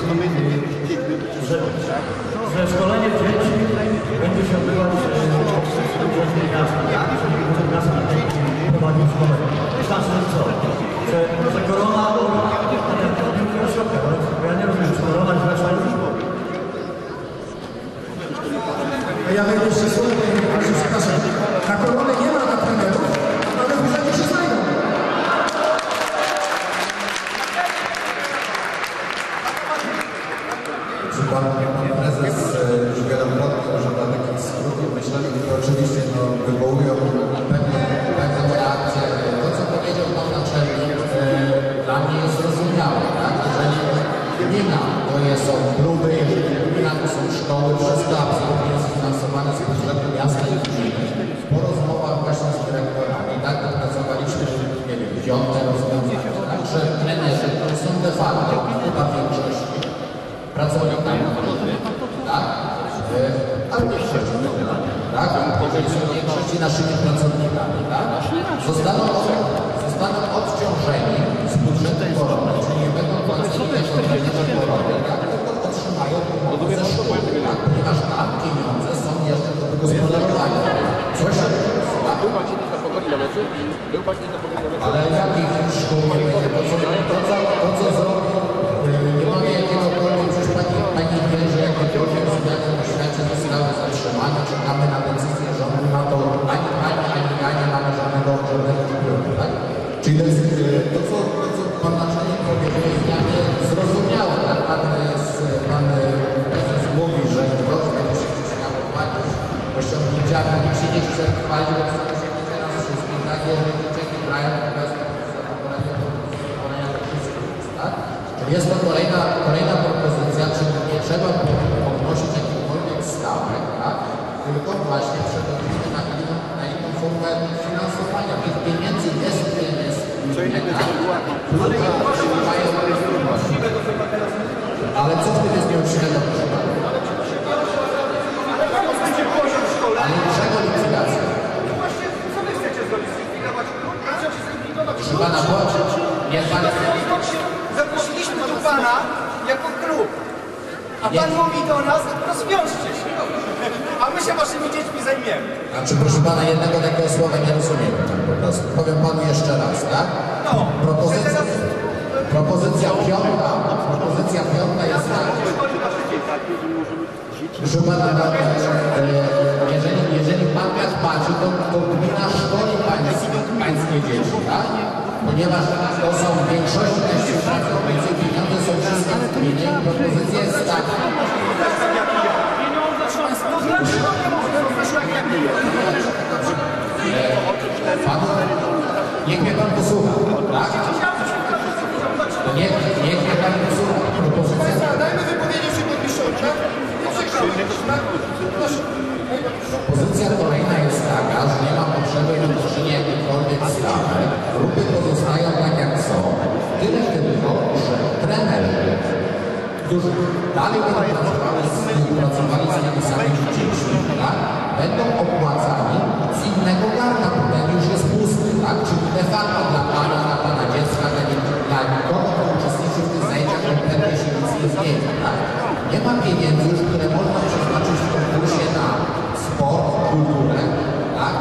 którzy dalej będą pracowali z współpracowali z napisami dziećmi, tak? będą opłacani z innego garnka, ten już jest pusty, tak? Czyli de facto dla pana, dla pana dziecka, dla, dla nikogo, kto uczestniczy w tych zajęciach, kompletnie się nic nie zmienia, tak? Nie ma pieniędzy już, które można przeznaczyć w konkursie na sport, kulturę, tak?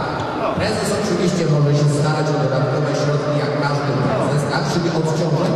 Prezes oczywiście może się starać o dodatkowe środki, jak każdy prezes, tak? Czyli odciążenie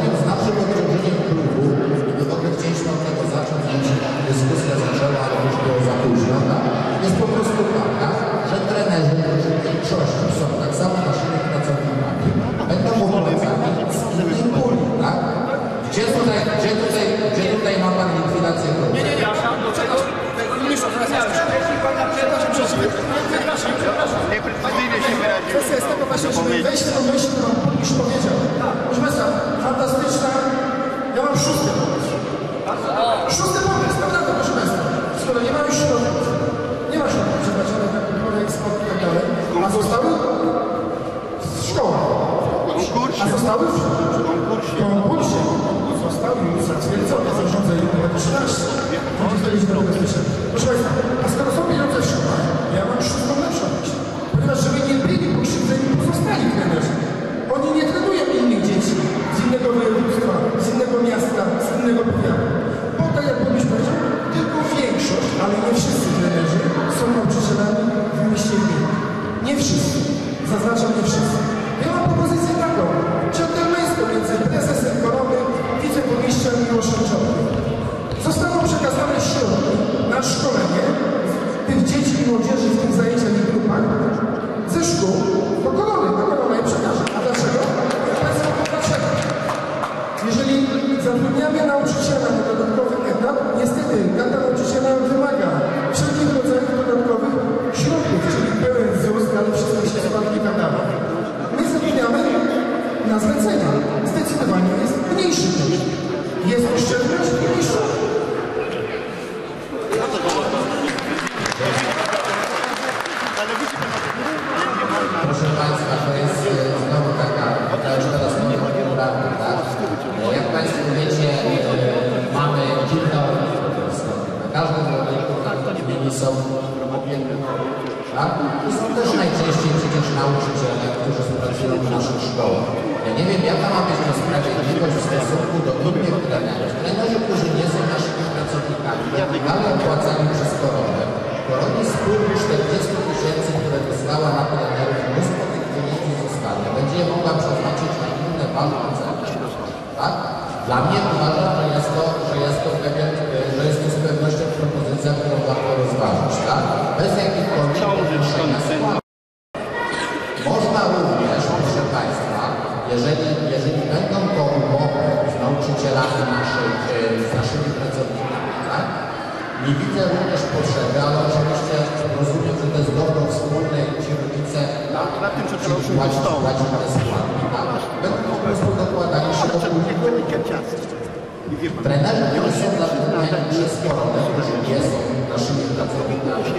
eksplorowane, które jest naszymi pracownikami.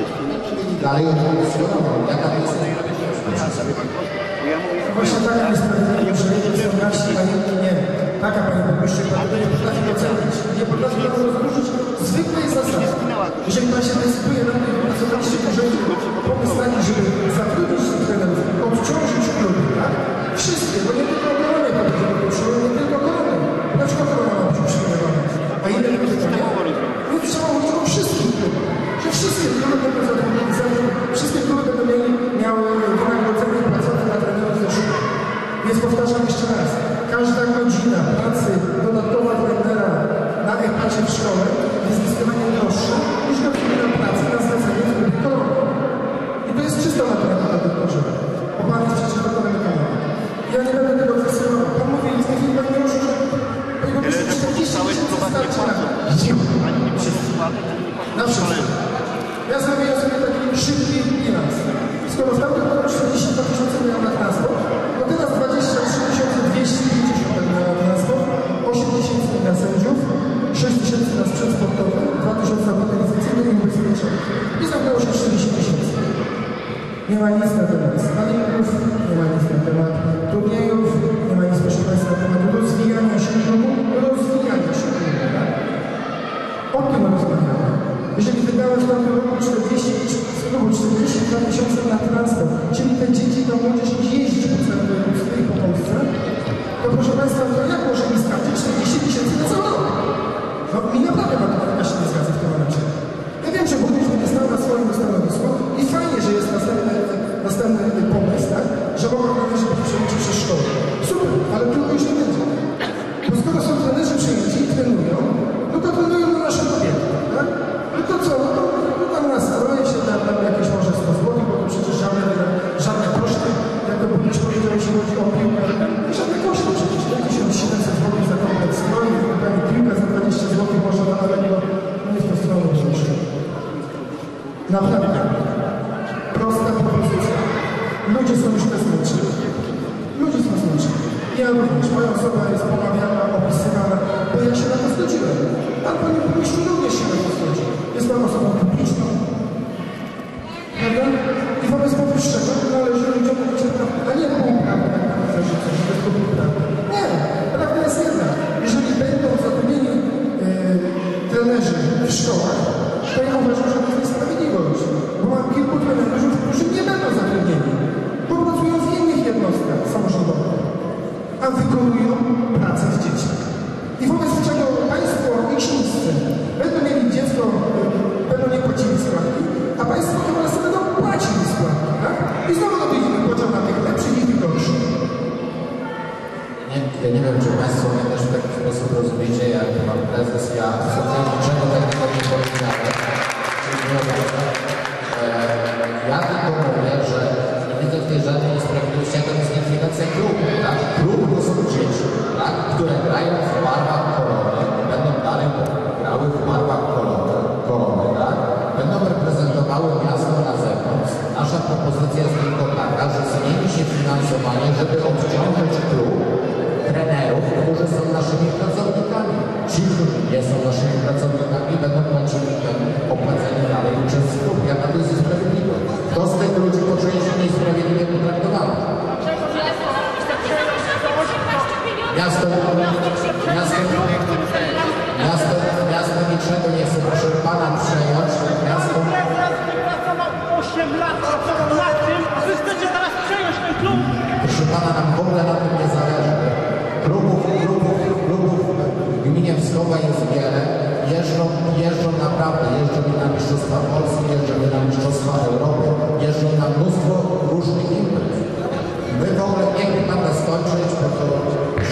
I dalej o tym dyskutował. Jaka to jest no Właśnie taka perspektywa, że nie wiem, nie, taka pani burmistrz, nie potrafi docenić, nie potrafi rozróżnić zwykłej zasady. Jeżeli pan się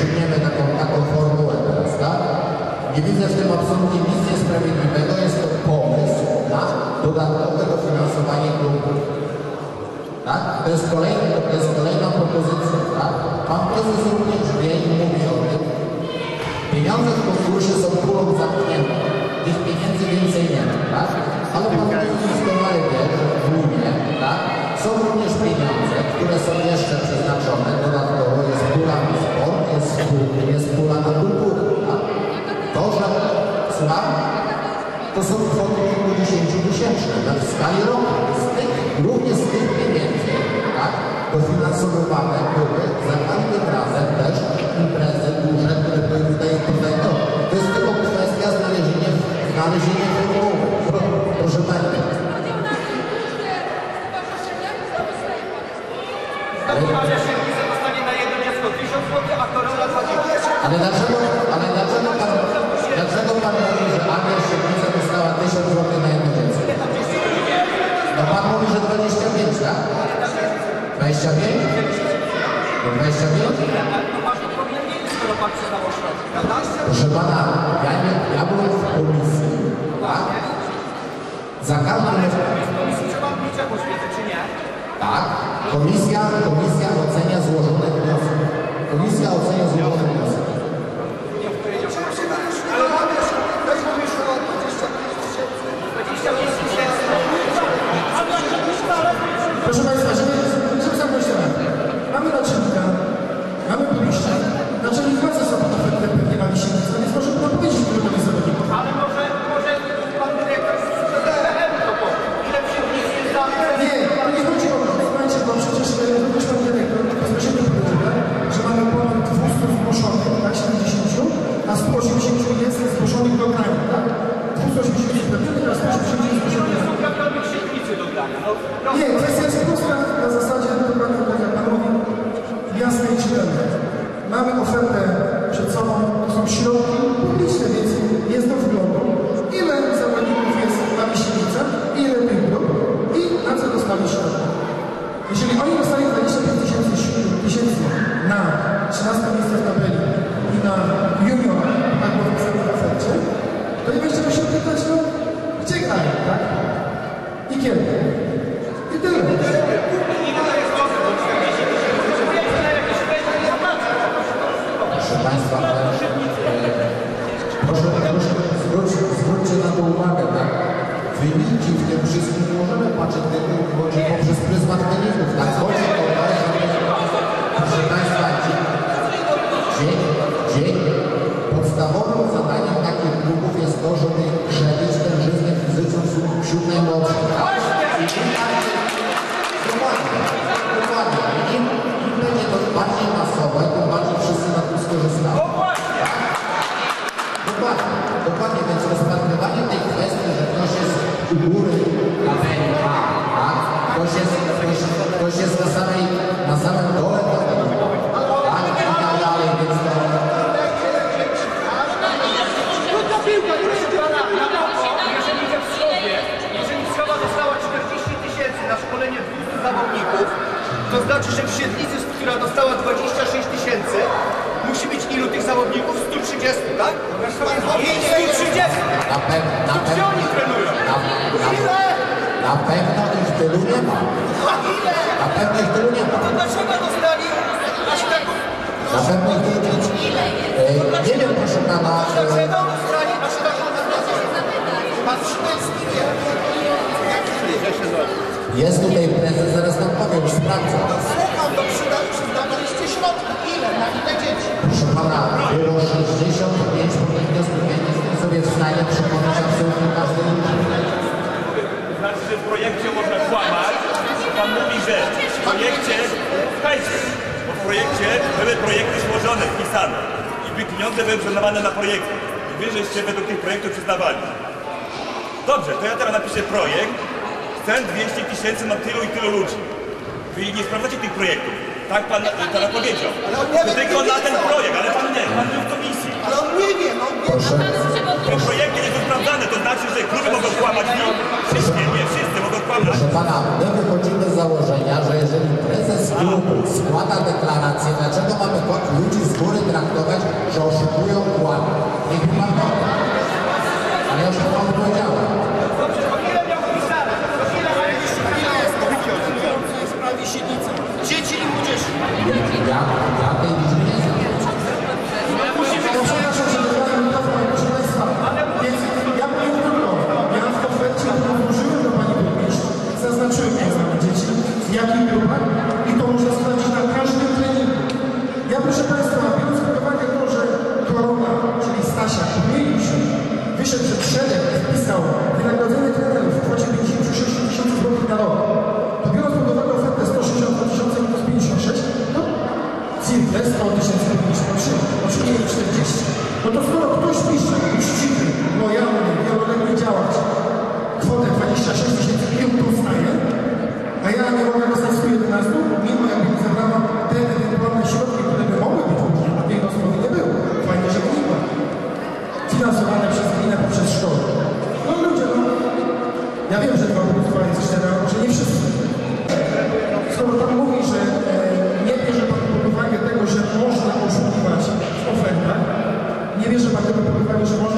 przyjmiemy taką, taką formułę teraz, tak? Nie widzę w tym absolutnie nic niesprawiedliwego, jest to pomysł na dodatkowe dofinansowanie klubów. Tak? To, jest kolejny, to jest kolejna propozycja, tak? Pan prezes również wie i mówi o tym. Pieniądze w konkursie są pulą zamknięte. Tych pieniędzy więcej nie ma, tak? Ale pan prezes doskonale wie, że w tak? Są również pieniądze, które są jeszcze przeznaczone dodatkowo są kwoty kilkudziesięciu tysięczne na skali roku. Z tych, głównie z tych pieniędzy tak, dofinansowywane były. Proszę pana, ja, nie, ja byłem w komisji, tak? Za każdym razem, Komisji trzeba mieć jakąś wiedzę, czy nie? tak, komisja, komisja ocenia złożone wnioski. Komisja ocenia złożone wnioski. Nie powiedział pan. Ale mamy jeszcze, weź mamy jeszcze o 25 tysięcy. 25 tysięcy. Proszę Państwa, żeby, żeby zamknąć temat. Mamy naczelnika, mamy burmistrza. Naczelnik ma ze sobą ofertę pewnie ma miesięcznictwa, więc może nam powiedzieć, który to jest zawodnik. Ale może, może pan dyrektor z PPM to powie. Ile wśród nich jest danych? Nie, to nie chodzi o to. Słuchajcie, bo przecież e, również pan dyrektor bezpośrednio powiedział, że mamy ponad 200 zgłoszonych, tak, 70, a 180 jest zgłoszonych do grania, tak? 280 zgłoszonych, a 180 jest zgłoszonych do grania. Są kapitalowi świetlicy do grania. No, proszę. Nie, kwestia jest prosta na zasadzie, dokładnie tak jak Pan mówi, jasne i czytelne. Mamy ofertę przed sobą, to są środki publiczne, więc jest do wglądu, ile zawodników jest na Myśliwicach, ile tych grup i na co dostali środki. Jeżeli oni dostali 25 tysięcy tysięcy na 13 miejsce w tabeli i na junior, tak było napisane w ofercie, to nie będziemy się pytać, no, gdzie grają, tak? To znaczy, że w Siedlicy, która dostała 26 tysięcy, musi być ilu tych zawodników? 130, tak? 130! Na, pe na, To gdzie oni trenują? na, na, na pewno ich tylu nie ma. Na pewno ich tylu nie ma. To dlaczego dostali aż tak... Na pewno ich tylu nie ma. E, nie wiem, proszę pana... E, Dlaczego dostali aż taką... Pan Szymecki wie. Jest tutaj prezes, zaraz nam powiem, sprawdzę. Słucham, to przyda, przydawaliście środki. Ile? Na ile dzieci? Proszę pana, było 65 wniosków, ja nie jestem sobie w stanie przypomnieć absolutnie liczby. Znaczy, że w projekcie można kłamać. Pan mówi, że w projekcie, słuchajcie, bo w projekcie były projekty złożone, wpisane i by pieniądze były przyznawane na projekty. I wy żeście według tych projektów przyznawali. Dobrze, to ja teraz napiszę projekt. Chcę 200 tysięcy na tylu i tylu ludzi. Wy nie sprawdzacie tych projektów. Tak pan teraz powiedział. To tylko na ten projekt, ale pan nie, pan był w komisji. Ale on nie wie, no nie Proszę, Te projekty nie są sprawdzane, to znaczy, że kluby mogą kłamać i wszystkie, nie wszyscy mogą kłamać. proszę pana, my wychodzimy z założenia, że jeżeli prezes klubu składa deklarację, dlaczego mamy ludzi z góry traktować, że oszukują kłamie? Niech mi pan powie. Ale ja już to panu powiedziałem. w sprawie Siedlicy. Dzieci i młodzieży. Ja, ja Ja wiem, że dwa plus jest cztery, ale nie wszyscy. Skoro Pan mówi, że e, nie bierze Pan pod uwagę tego, że można oszukiwać w ofertach, nie bierze Pan tego pod uwagę, że można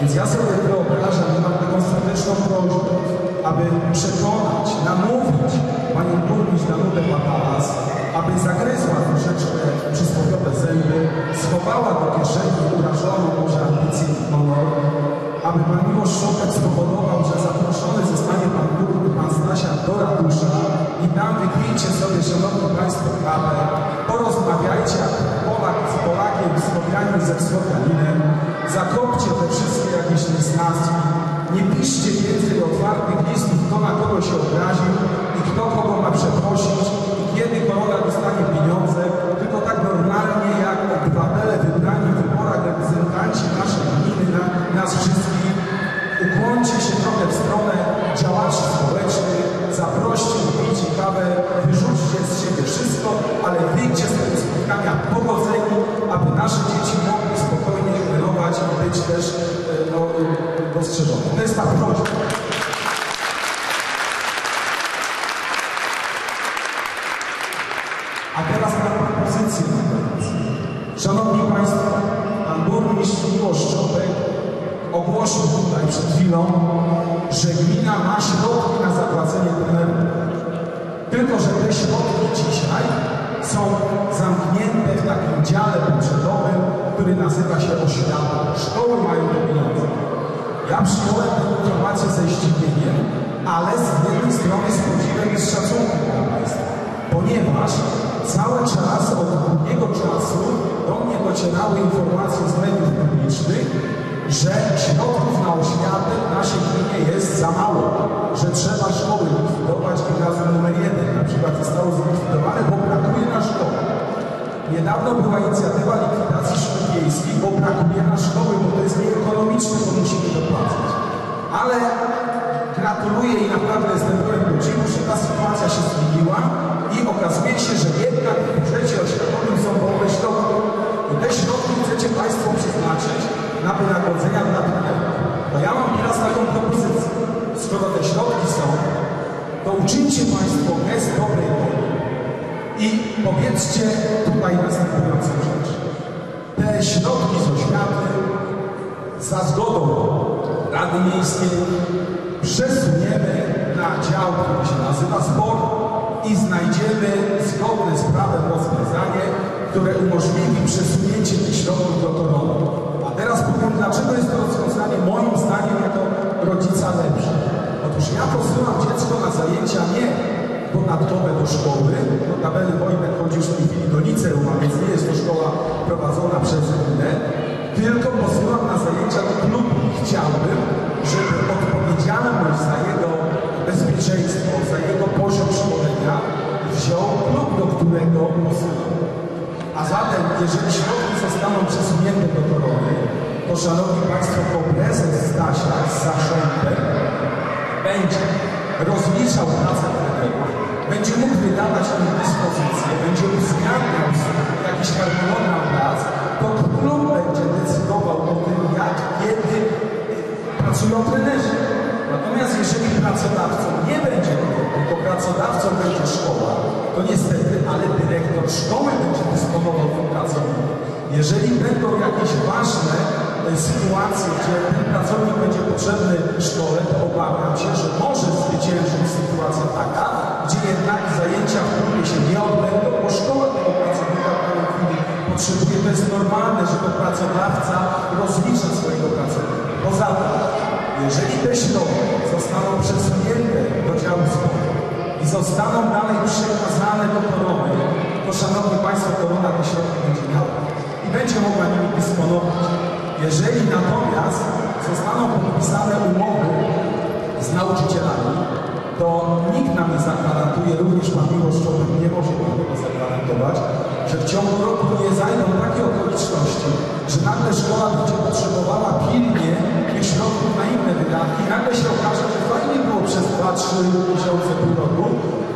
Więc ja sobie wyobrażam, że mam taką serdeczną prośbę, aby przekonać, namówić panią burmistrz Danutę Papalas, aby zagryzła troszeczkę przysłowiowe zęby, schowała do kieszeni urażoną może ambicję i honor, aby pan Miłosz Szotek spowodował, że zaproszony zostanie pan burmistrz, pan Stasia do ratusza i tam wykwijcie sobie, szanowni państwo, kawę, porozmawiajcie jak Polak z Polakiem, Słowianin ze Słowianinem, zakopcie te wszystkie jakieś niesnaski. Nie piszcie więcej otwartych listów, kto na kogo się obraził, Jest. A teraz na propozycję. Szanowni Państwo, Pan Burmistrz Miłoszczopek ogłosił tutaj przed chwilą, że gmina ma środki na zapłacenie trenerów. Tylko, że te środki dzisiaj są zamknięte w takim dziale budżetowym, który nazywa się oświata. Szkoły mają te pieniądze. Ja przyjąłem tę informację ze zdziwieniem, ale z jednej strony z podziwem i z szacunkiem dla Państwa, ponieważ cały czas, od długiego czasu do mnie docierały informacje z mediów publicznych, że środków na oświatę w naszej gminie jest za mało, że trzeba szkoły likwidować gimnazjum numer jeden na przykład zostało zlikwidowane, bo brakuje na szkołę. Niedawno była inicjatywa likwidacji szkół wiejskich, bo brakuje na szkoły, bo to jest nieekonomiczne, bo musimy dopłacać. Ale gratuluję i naprawdę jestem pełen podziwu, że ta sytuacja się zmieniła i okazuje się, że jednak w budżecie oświatowym są wolne środki. I te środki chcecie Państwo przeznaczyć na wynagrodzenia dla trenerów. To ja mam teraz taką propozycję. Skoro te środki są, to uczyńcie Państwo gest dobrej woli i powiedzcie tutaj następującą rzecz. Te środki z oświaty za zgodą Rady Miejskiej przesuniemy na dział, który się nazywa sport i znajdziemy zgodne z prawem rozwiązanie, które umożliwi przesunięcie tych środków do Toronu. A teraz powiem, dlaczego jest to rozwiązanie moim zdaniem jako rodzica lepsze. Otóż ja posyłam dziecko na zajęcia nie ponadkowe do szkoły, notabene Wojtek chodzi już w tej chwili do liceum, a więc nie jest to szkoła prowadzona przez gminę, tylko posyłam jeżeli środki zostaną przesunięte do Korony, to Szanowni Państwo, to prezes Stasia z zarządem będzie rozliczał pracę trenerów, będzie mógł wydawać im dyspozycje, będzie uzgadniał jakiś harmonogram prac, to klub będzie decydował o tym, jak, kiedy pracują trenerzy. Natomiast jeżeli pracodawcą nie będzie tylko pracodawcą będzie szkoła, to niestety, ale dyrektor szkoły będzie dysponował tym pracownikiem. Jeżeli będą jakieś ważne e, sytuacje, gdzie ten pracownik będzie potrzebny szkole, to obawiam się, że może zwyciężyć sytuacja taka, gdzie jednak zajęcia w klubie się nie odbędą, bo szkoła tego pracownika w tej chwili potrzebuje. To jest normalne, że to pracodawca rozlicza swojego pracownika. Poza tym, jeżeli te środki zostaną przesunięte do działu sportu i zostaną dalej przekazane do korony, to Szanowni Państwo, korona te środki będzie miała i będzie mogła nimi dysponować. Jeżeli natomiast zostaną podpisane umowy z nauczycielami, to nikt nam nie zagwarantuje, również Pan Miłosz Człowiek nie może Pan tego zagwarantować, że w ciągu roku nie zajdą takie okoliczności, że nagle szkoła będzie potrzebowała pilnie tych środków na inne wydatki nagle się okaże, że fajnie było przez 2-3 miesiące pół roku,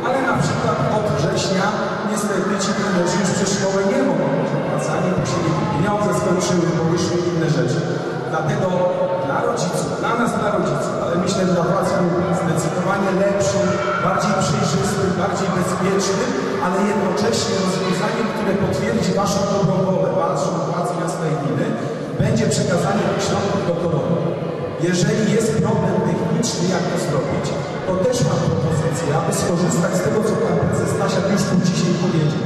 ale na przykład od września niestety ci trenerzy już przez szkołę nie mogą być opłacani, bo się pieniądze skończyły, bo wyszły inne rzeczy. Dlatego dla rodziców, dla nas, dla rodziców, ale myślę, że dla władz zdecydowanie lepszym, bardziej przejrzystym, bardziej bezpiecznym, ale jednocześnie rozwiązaniem, które potwierdzi Waszą dobrą wolę, Waszą władz miasta i gminy, będzie przekazanie tych środków do korony. Jeżeli jest problem techniczny, jak to zrobić, to też mam propozycję, aby skorzystać z tego, co Pan Prezes Stasiak już tu dzisiaj powiedział.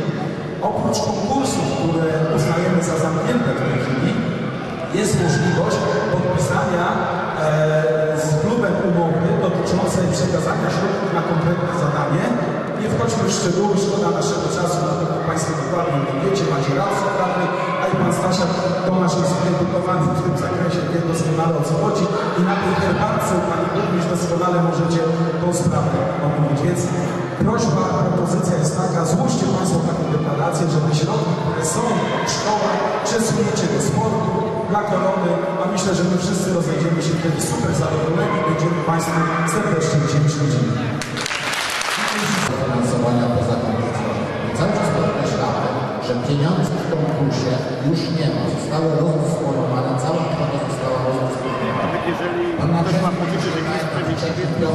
Oprócz konkursów, które uznajemy za zamknięte w tej chwili, jest możliwość podpisania e, z klubem umowy dotyczącej przekazania środków na konkretne zadanie. Nie wchodźmy w szczegóły, szkoda naszego czasu, na Państwo dokładnie nie wiecie, macie rację prawny, a i Pan Stasiak Tomasz jest wyedukowany w tym zakresie, wie doskonale o co chodzi i na tej herbatce Pani Burmistrz doskonale możecie tą sprawę omówić. Więc prośba, propozycja jest taka, złóżcie Państwo taką deklarację, że środki, które są w szkołach, przesuniecie do sportu, dla korony, a myślę, że my wszyscy rozejdziemy się wtedy super zadowoleni i będziemy Państwu serdecznie wdzięczni. finansowania poza konkursem. Cały czas podkreślamy, że pieniędzy w konkursie już nie ma. Zostały rozdysponowane, cała kwota została rozdysponowana. Pan naczelnik Piotr w swoim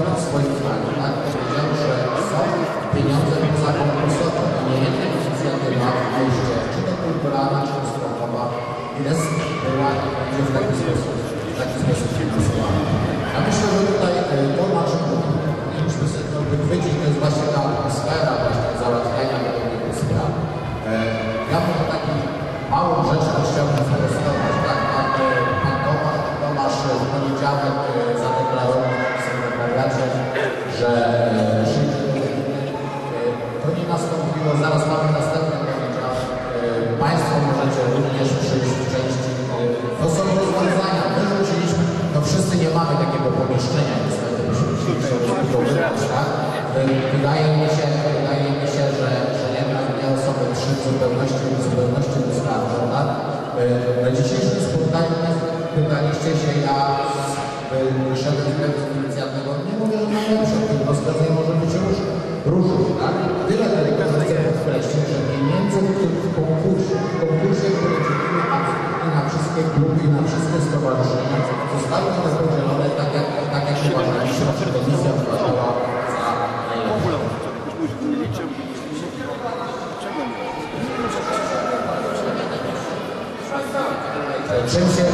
Wydaje mi się, wydaje mi się że, że jednak te osoby trzy w zupełności, w zupełności wystarczą, tak? E, na dzisiejszym spotkaniu pytaliście się, ja wyszedłem z kredytu inicjalnego, nie mówię, że mam lepsze, z wskazanie może być różne, różne, tak? Tyle tylko chcę podkreślić, że pieniędzy w konkursie, w konkursie, który dzielimy absolutnie na wszystkie grupy, i na wszystkie stowarzyszenia, zostały na presencia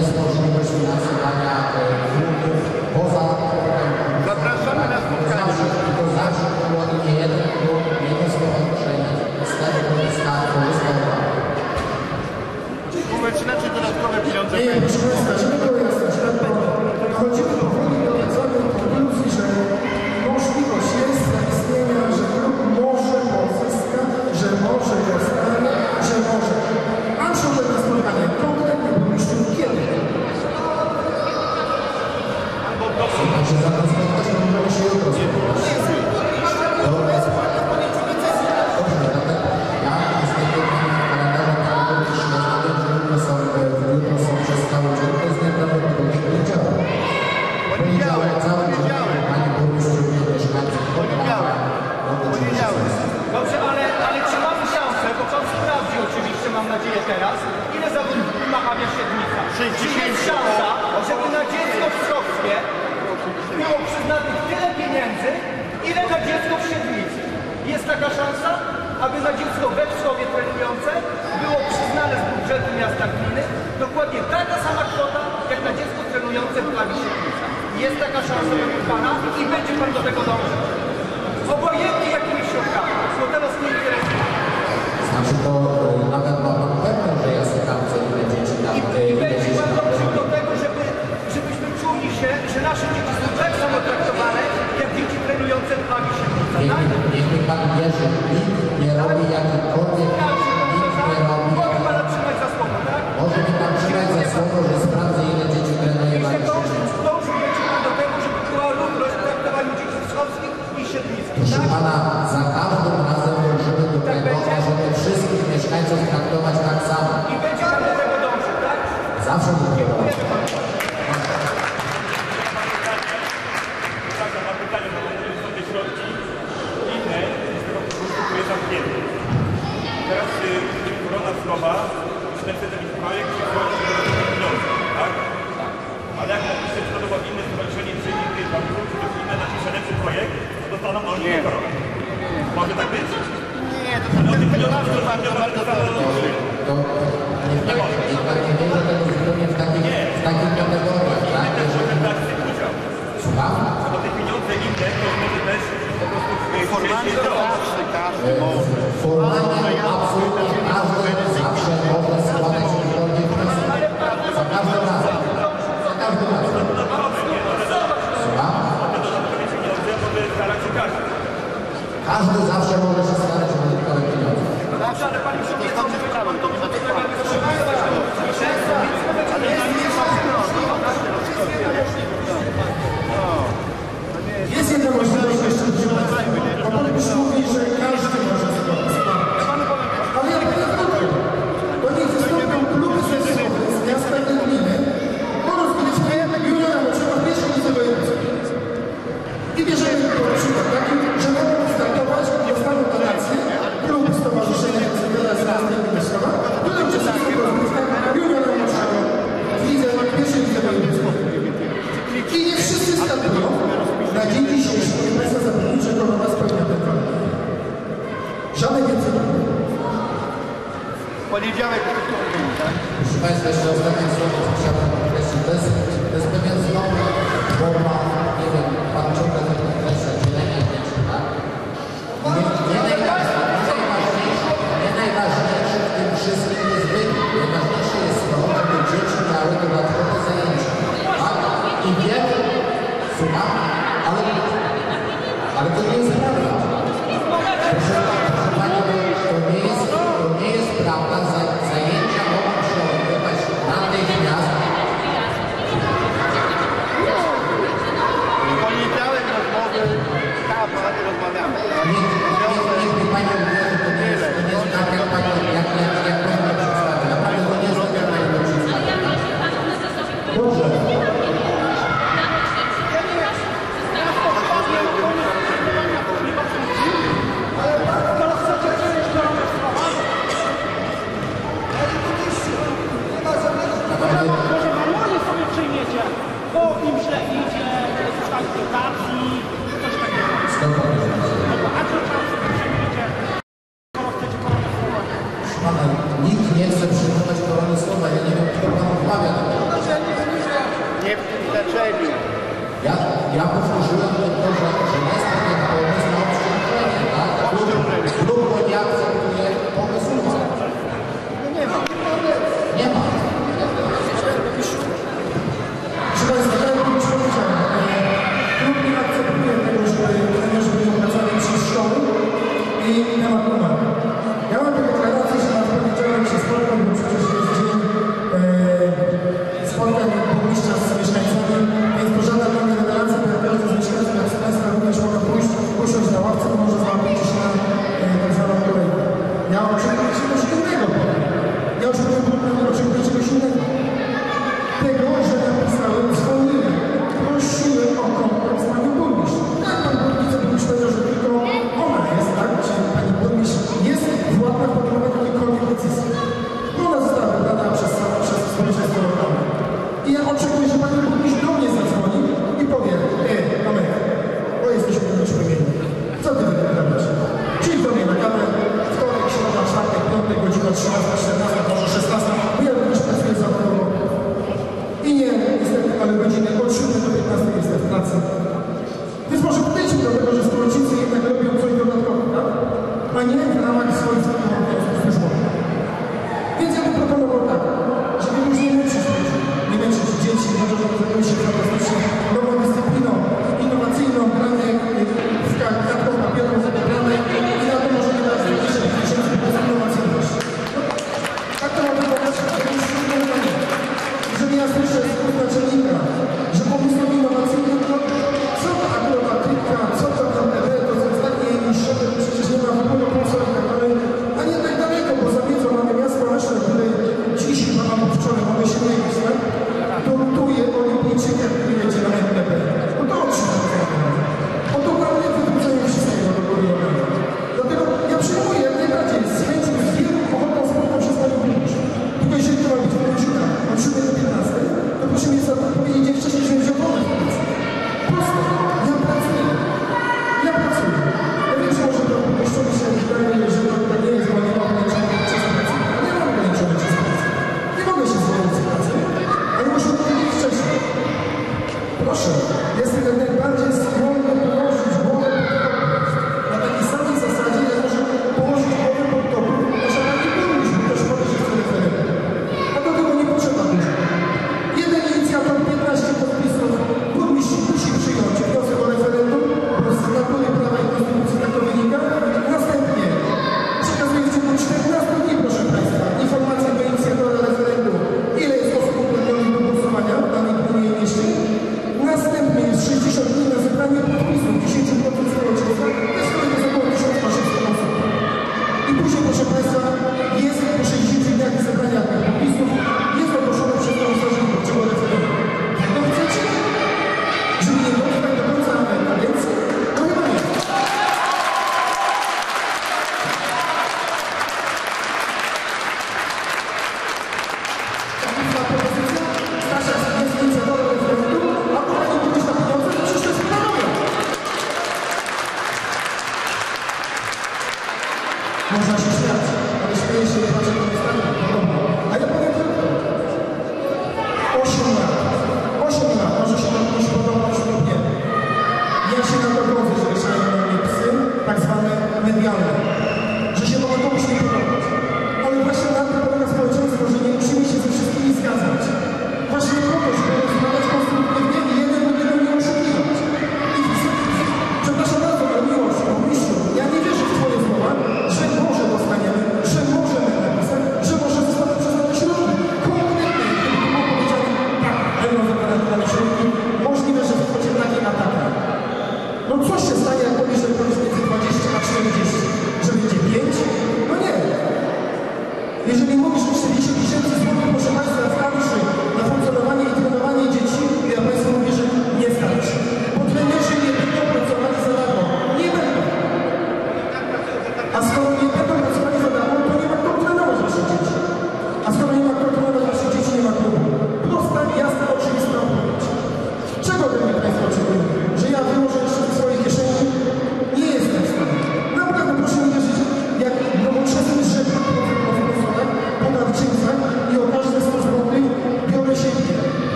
jest możliwość finansowania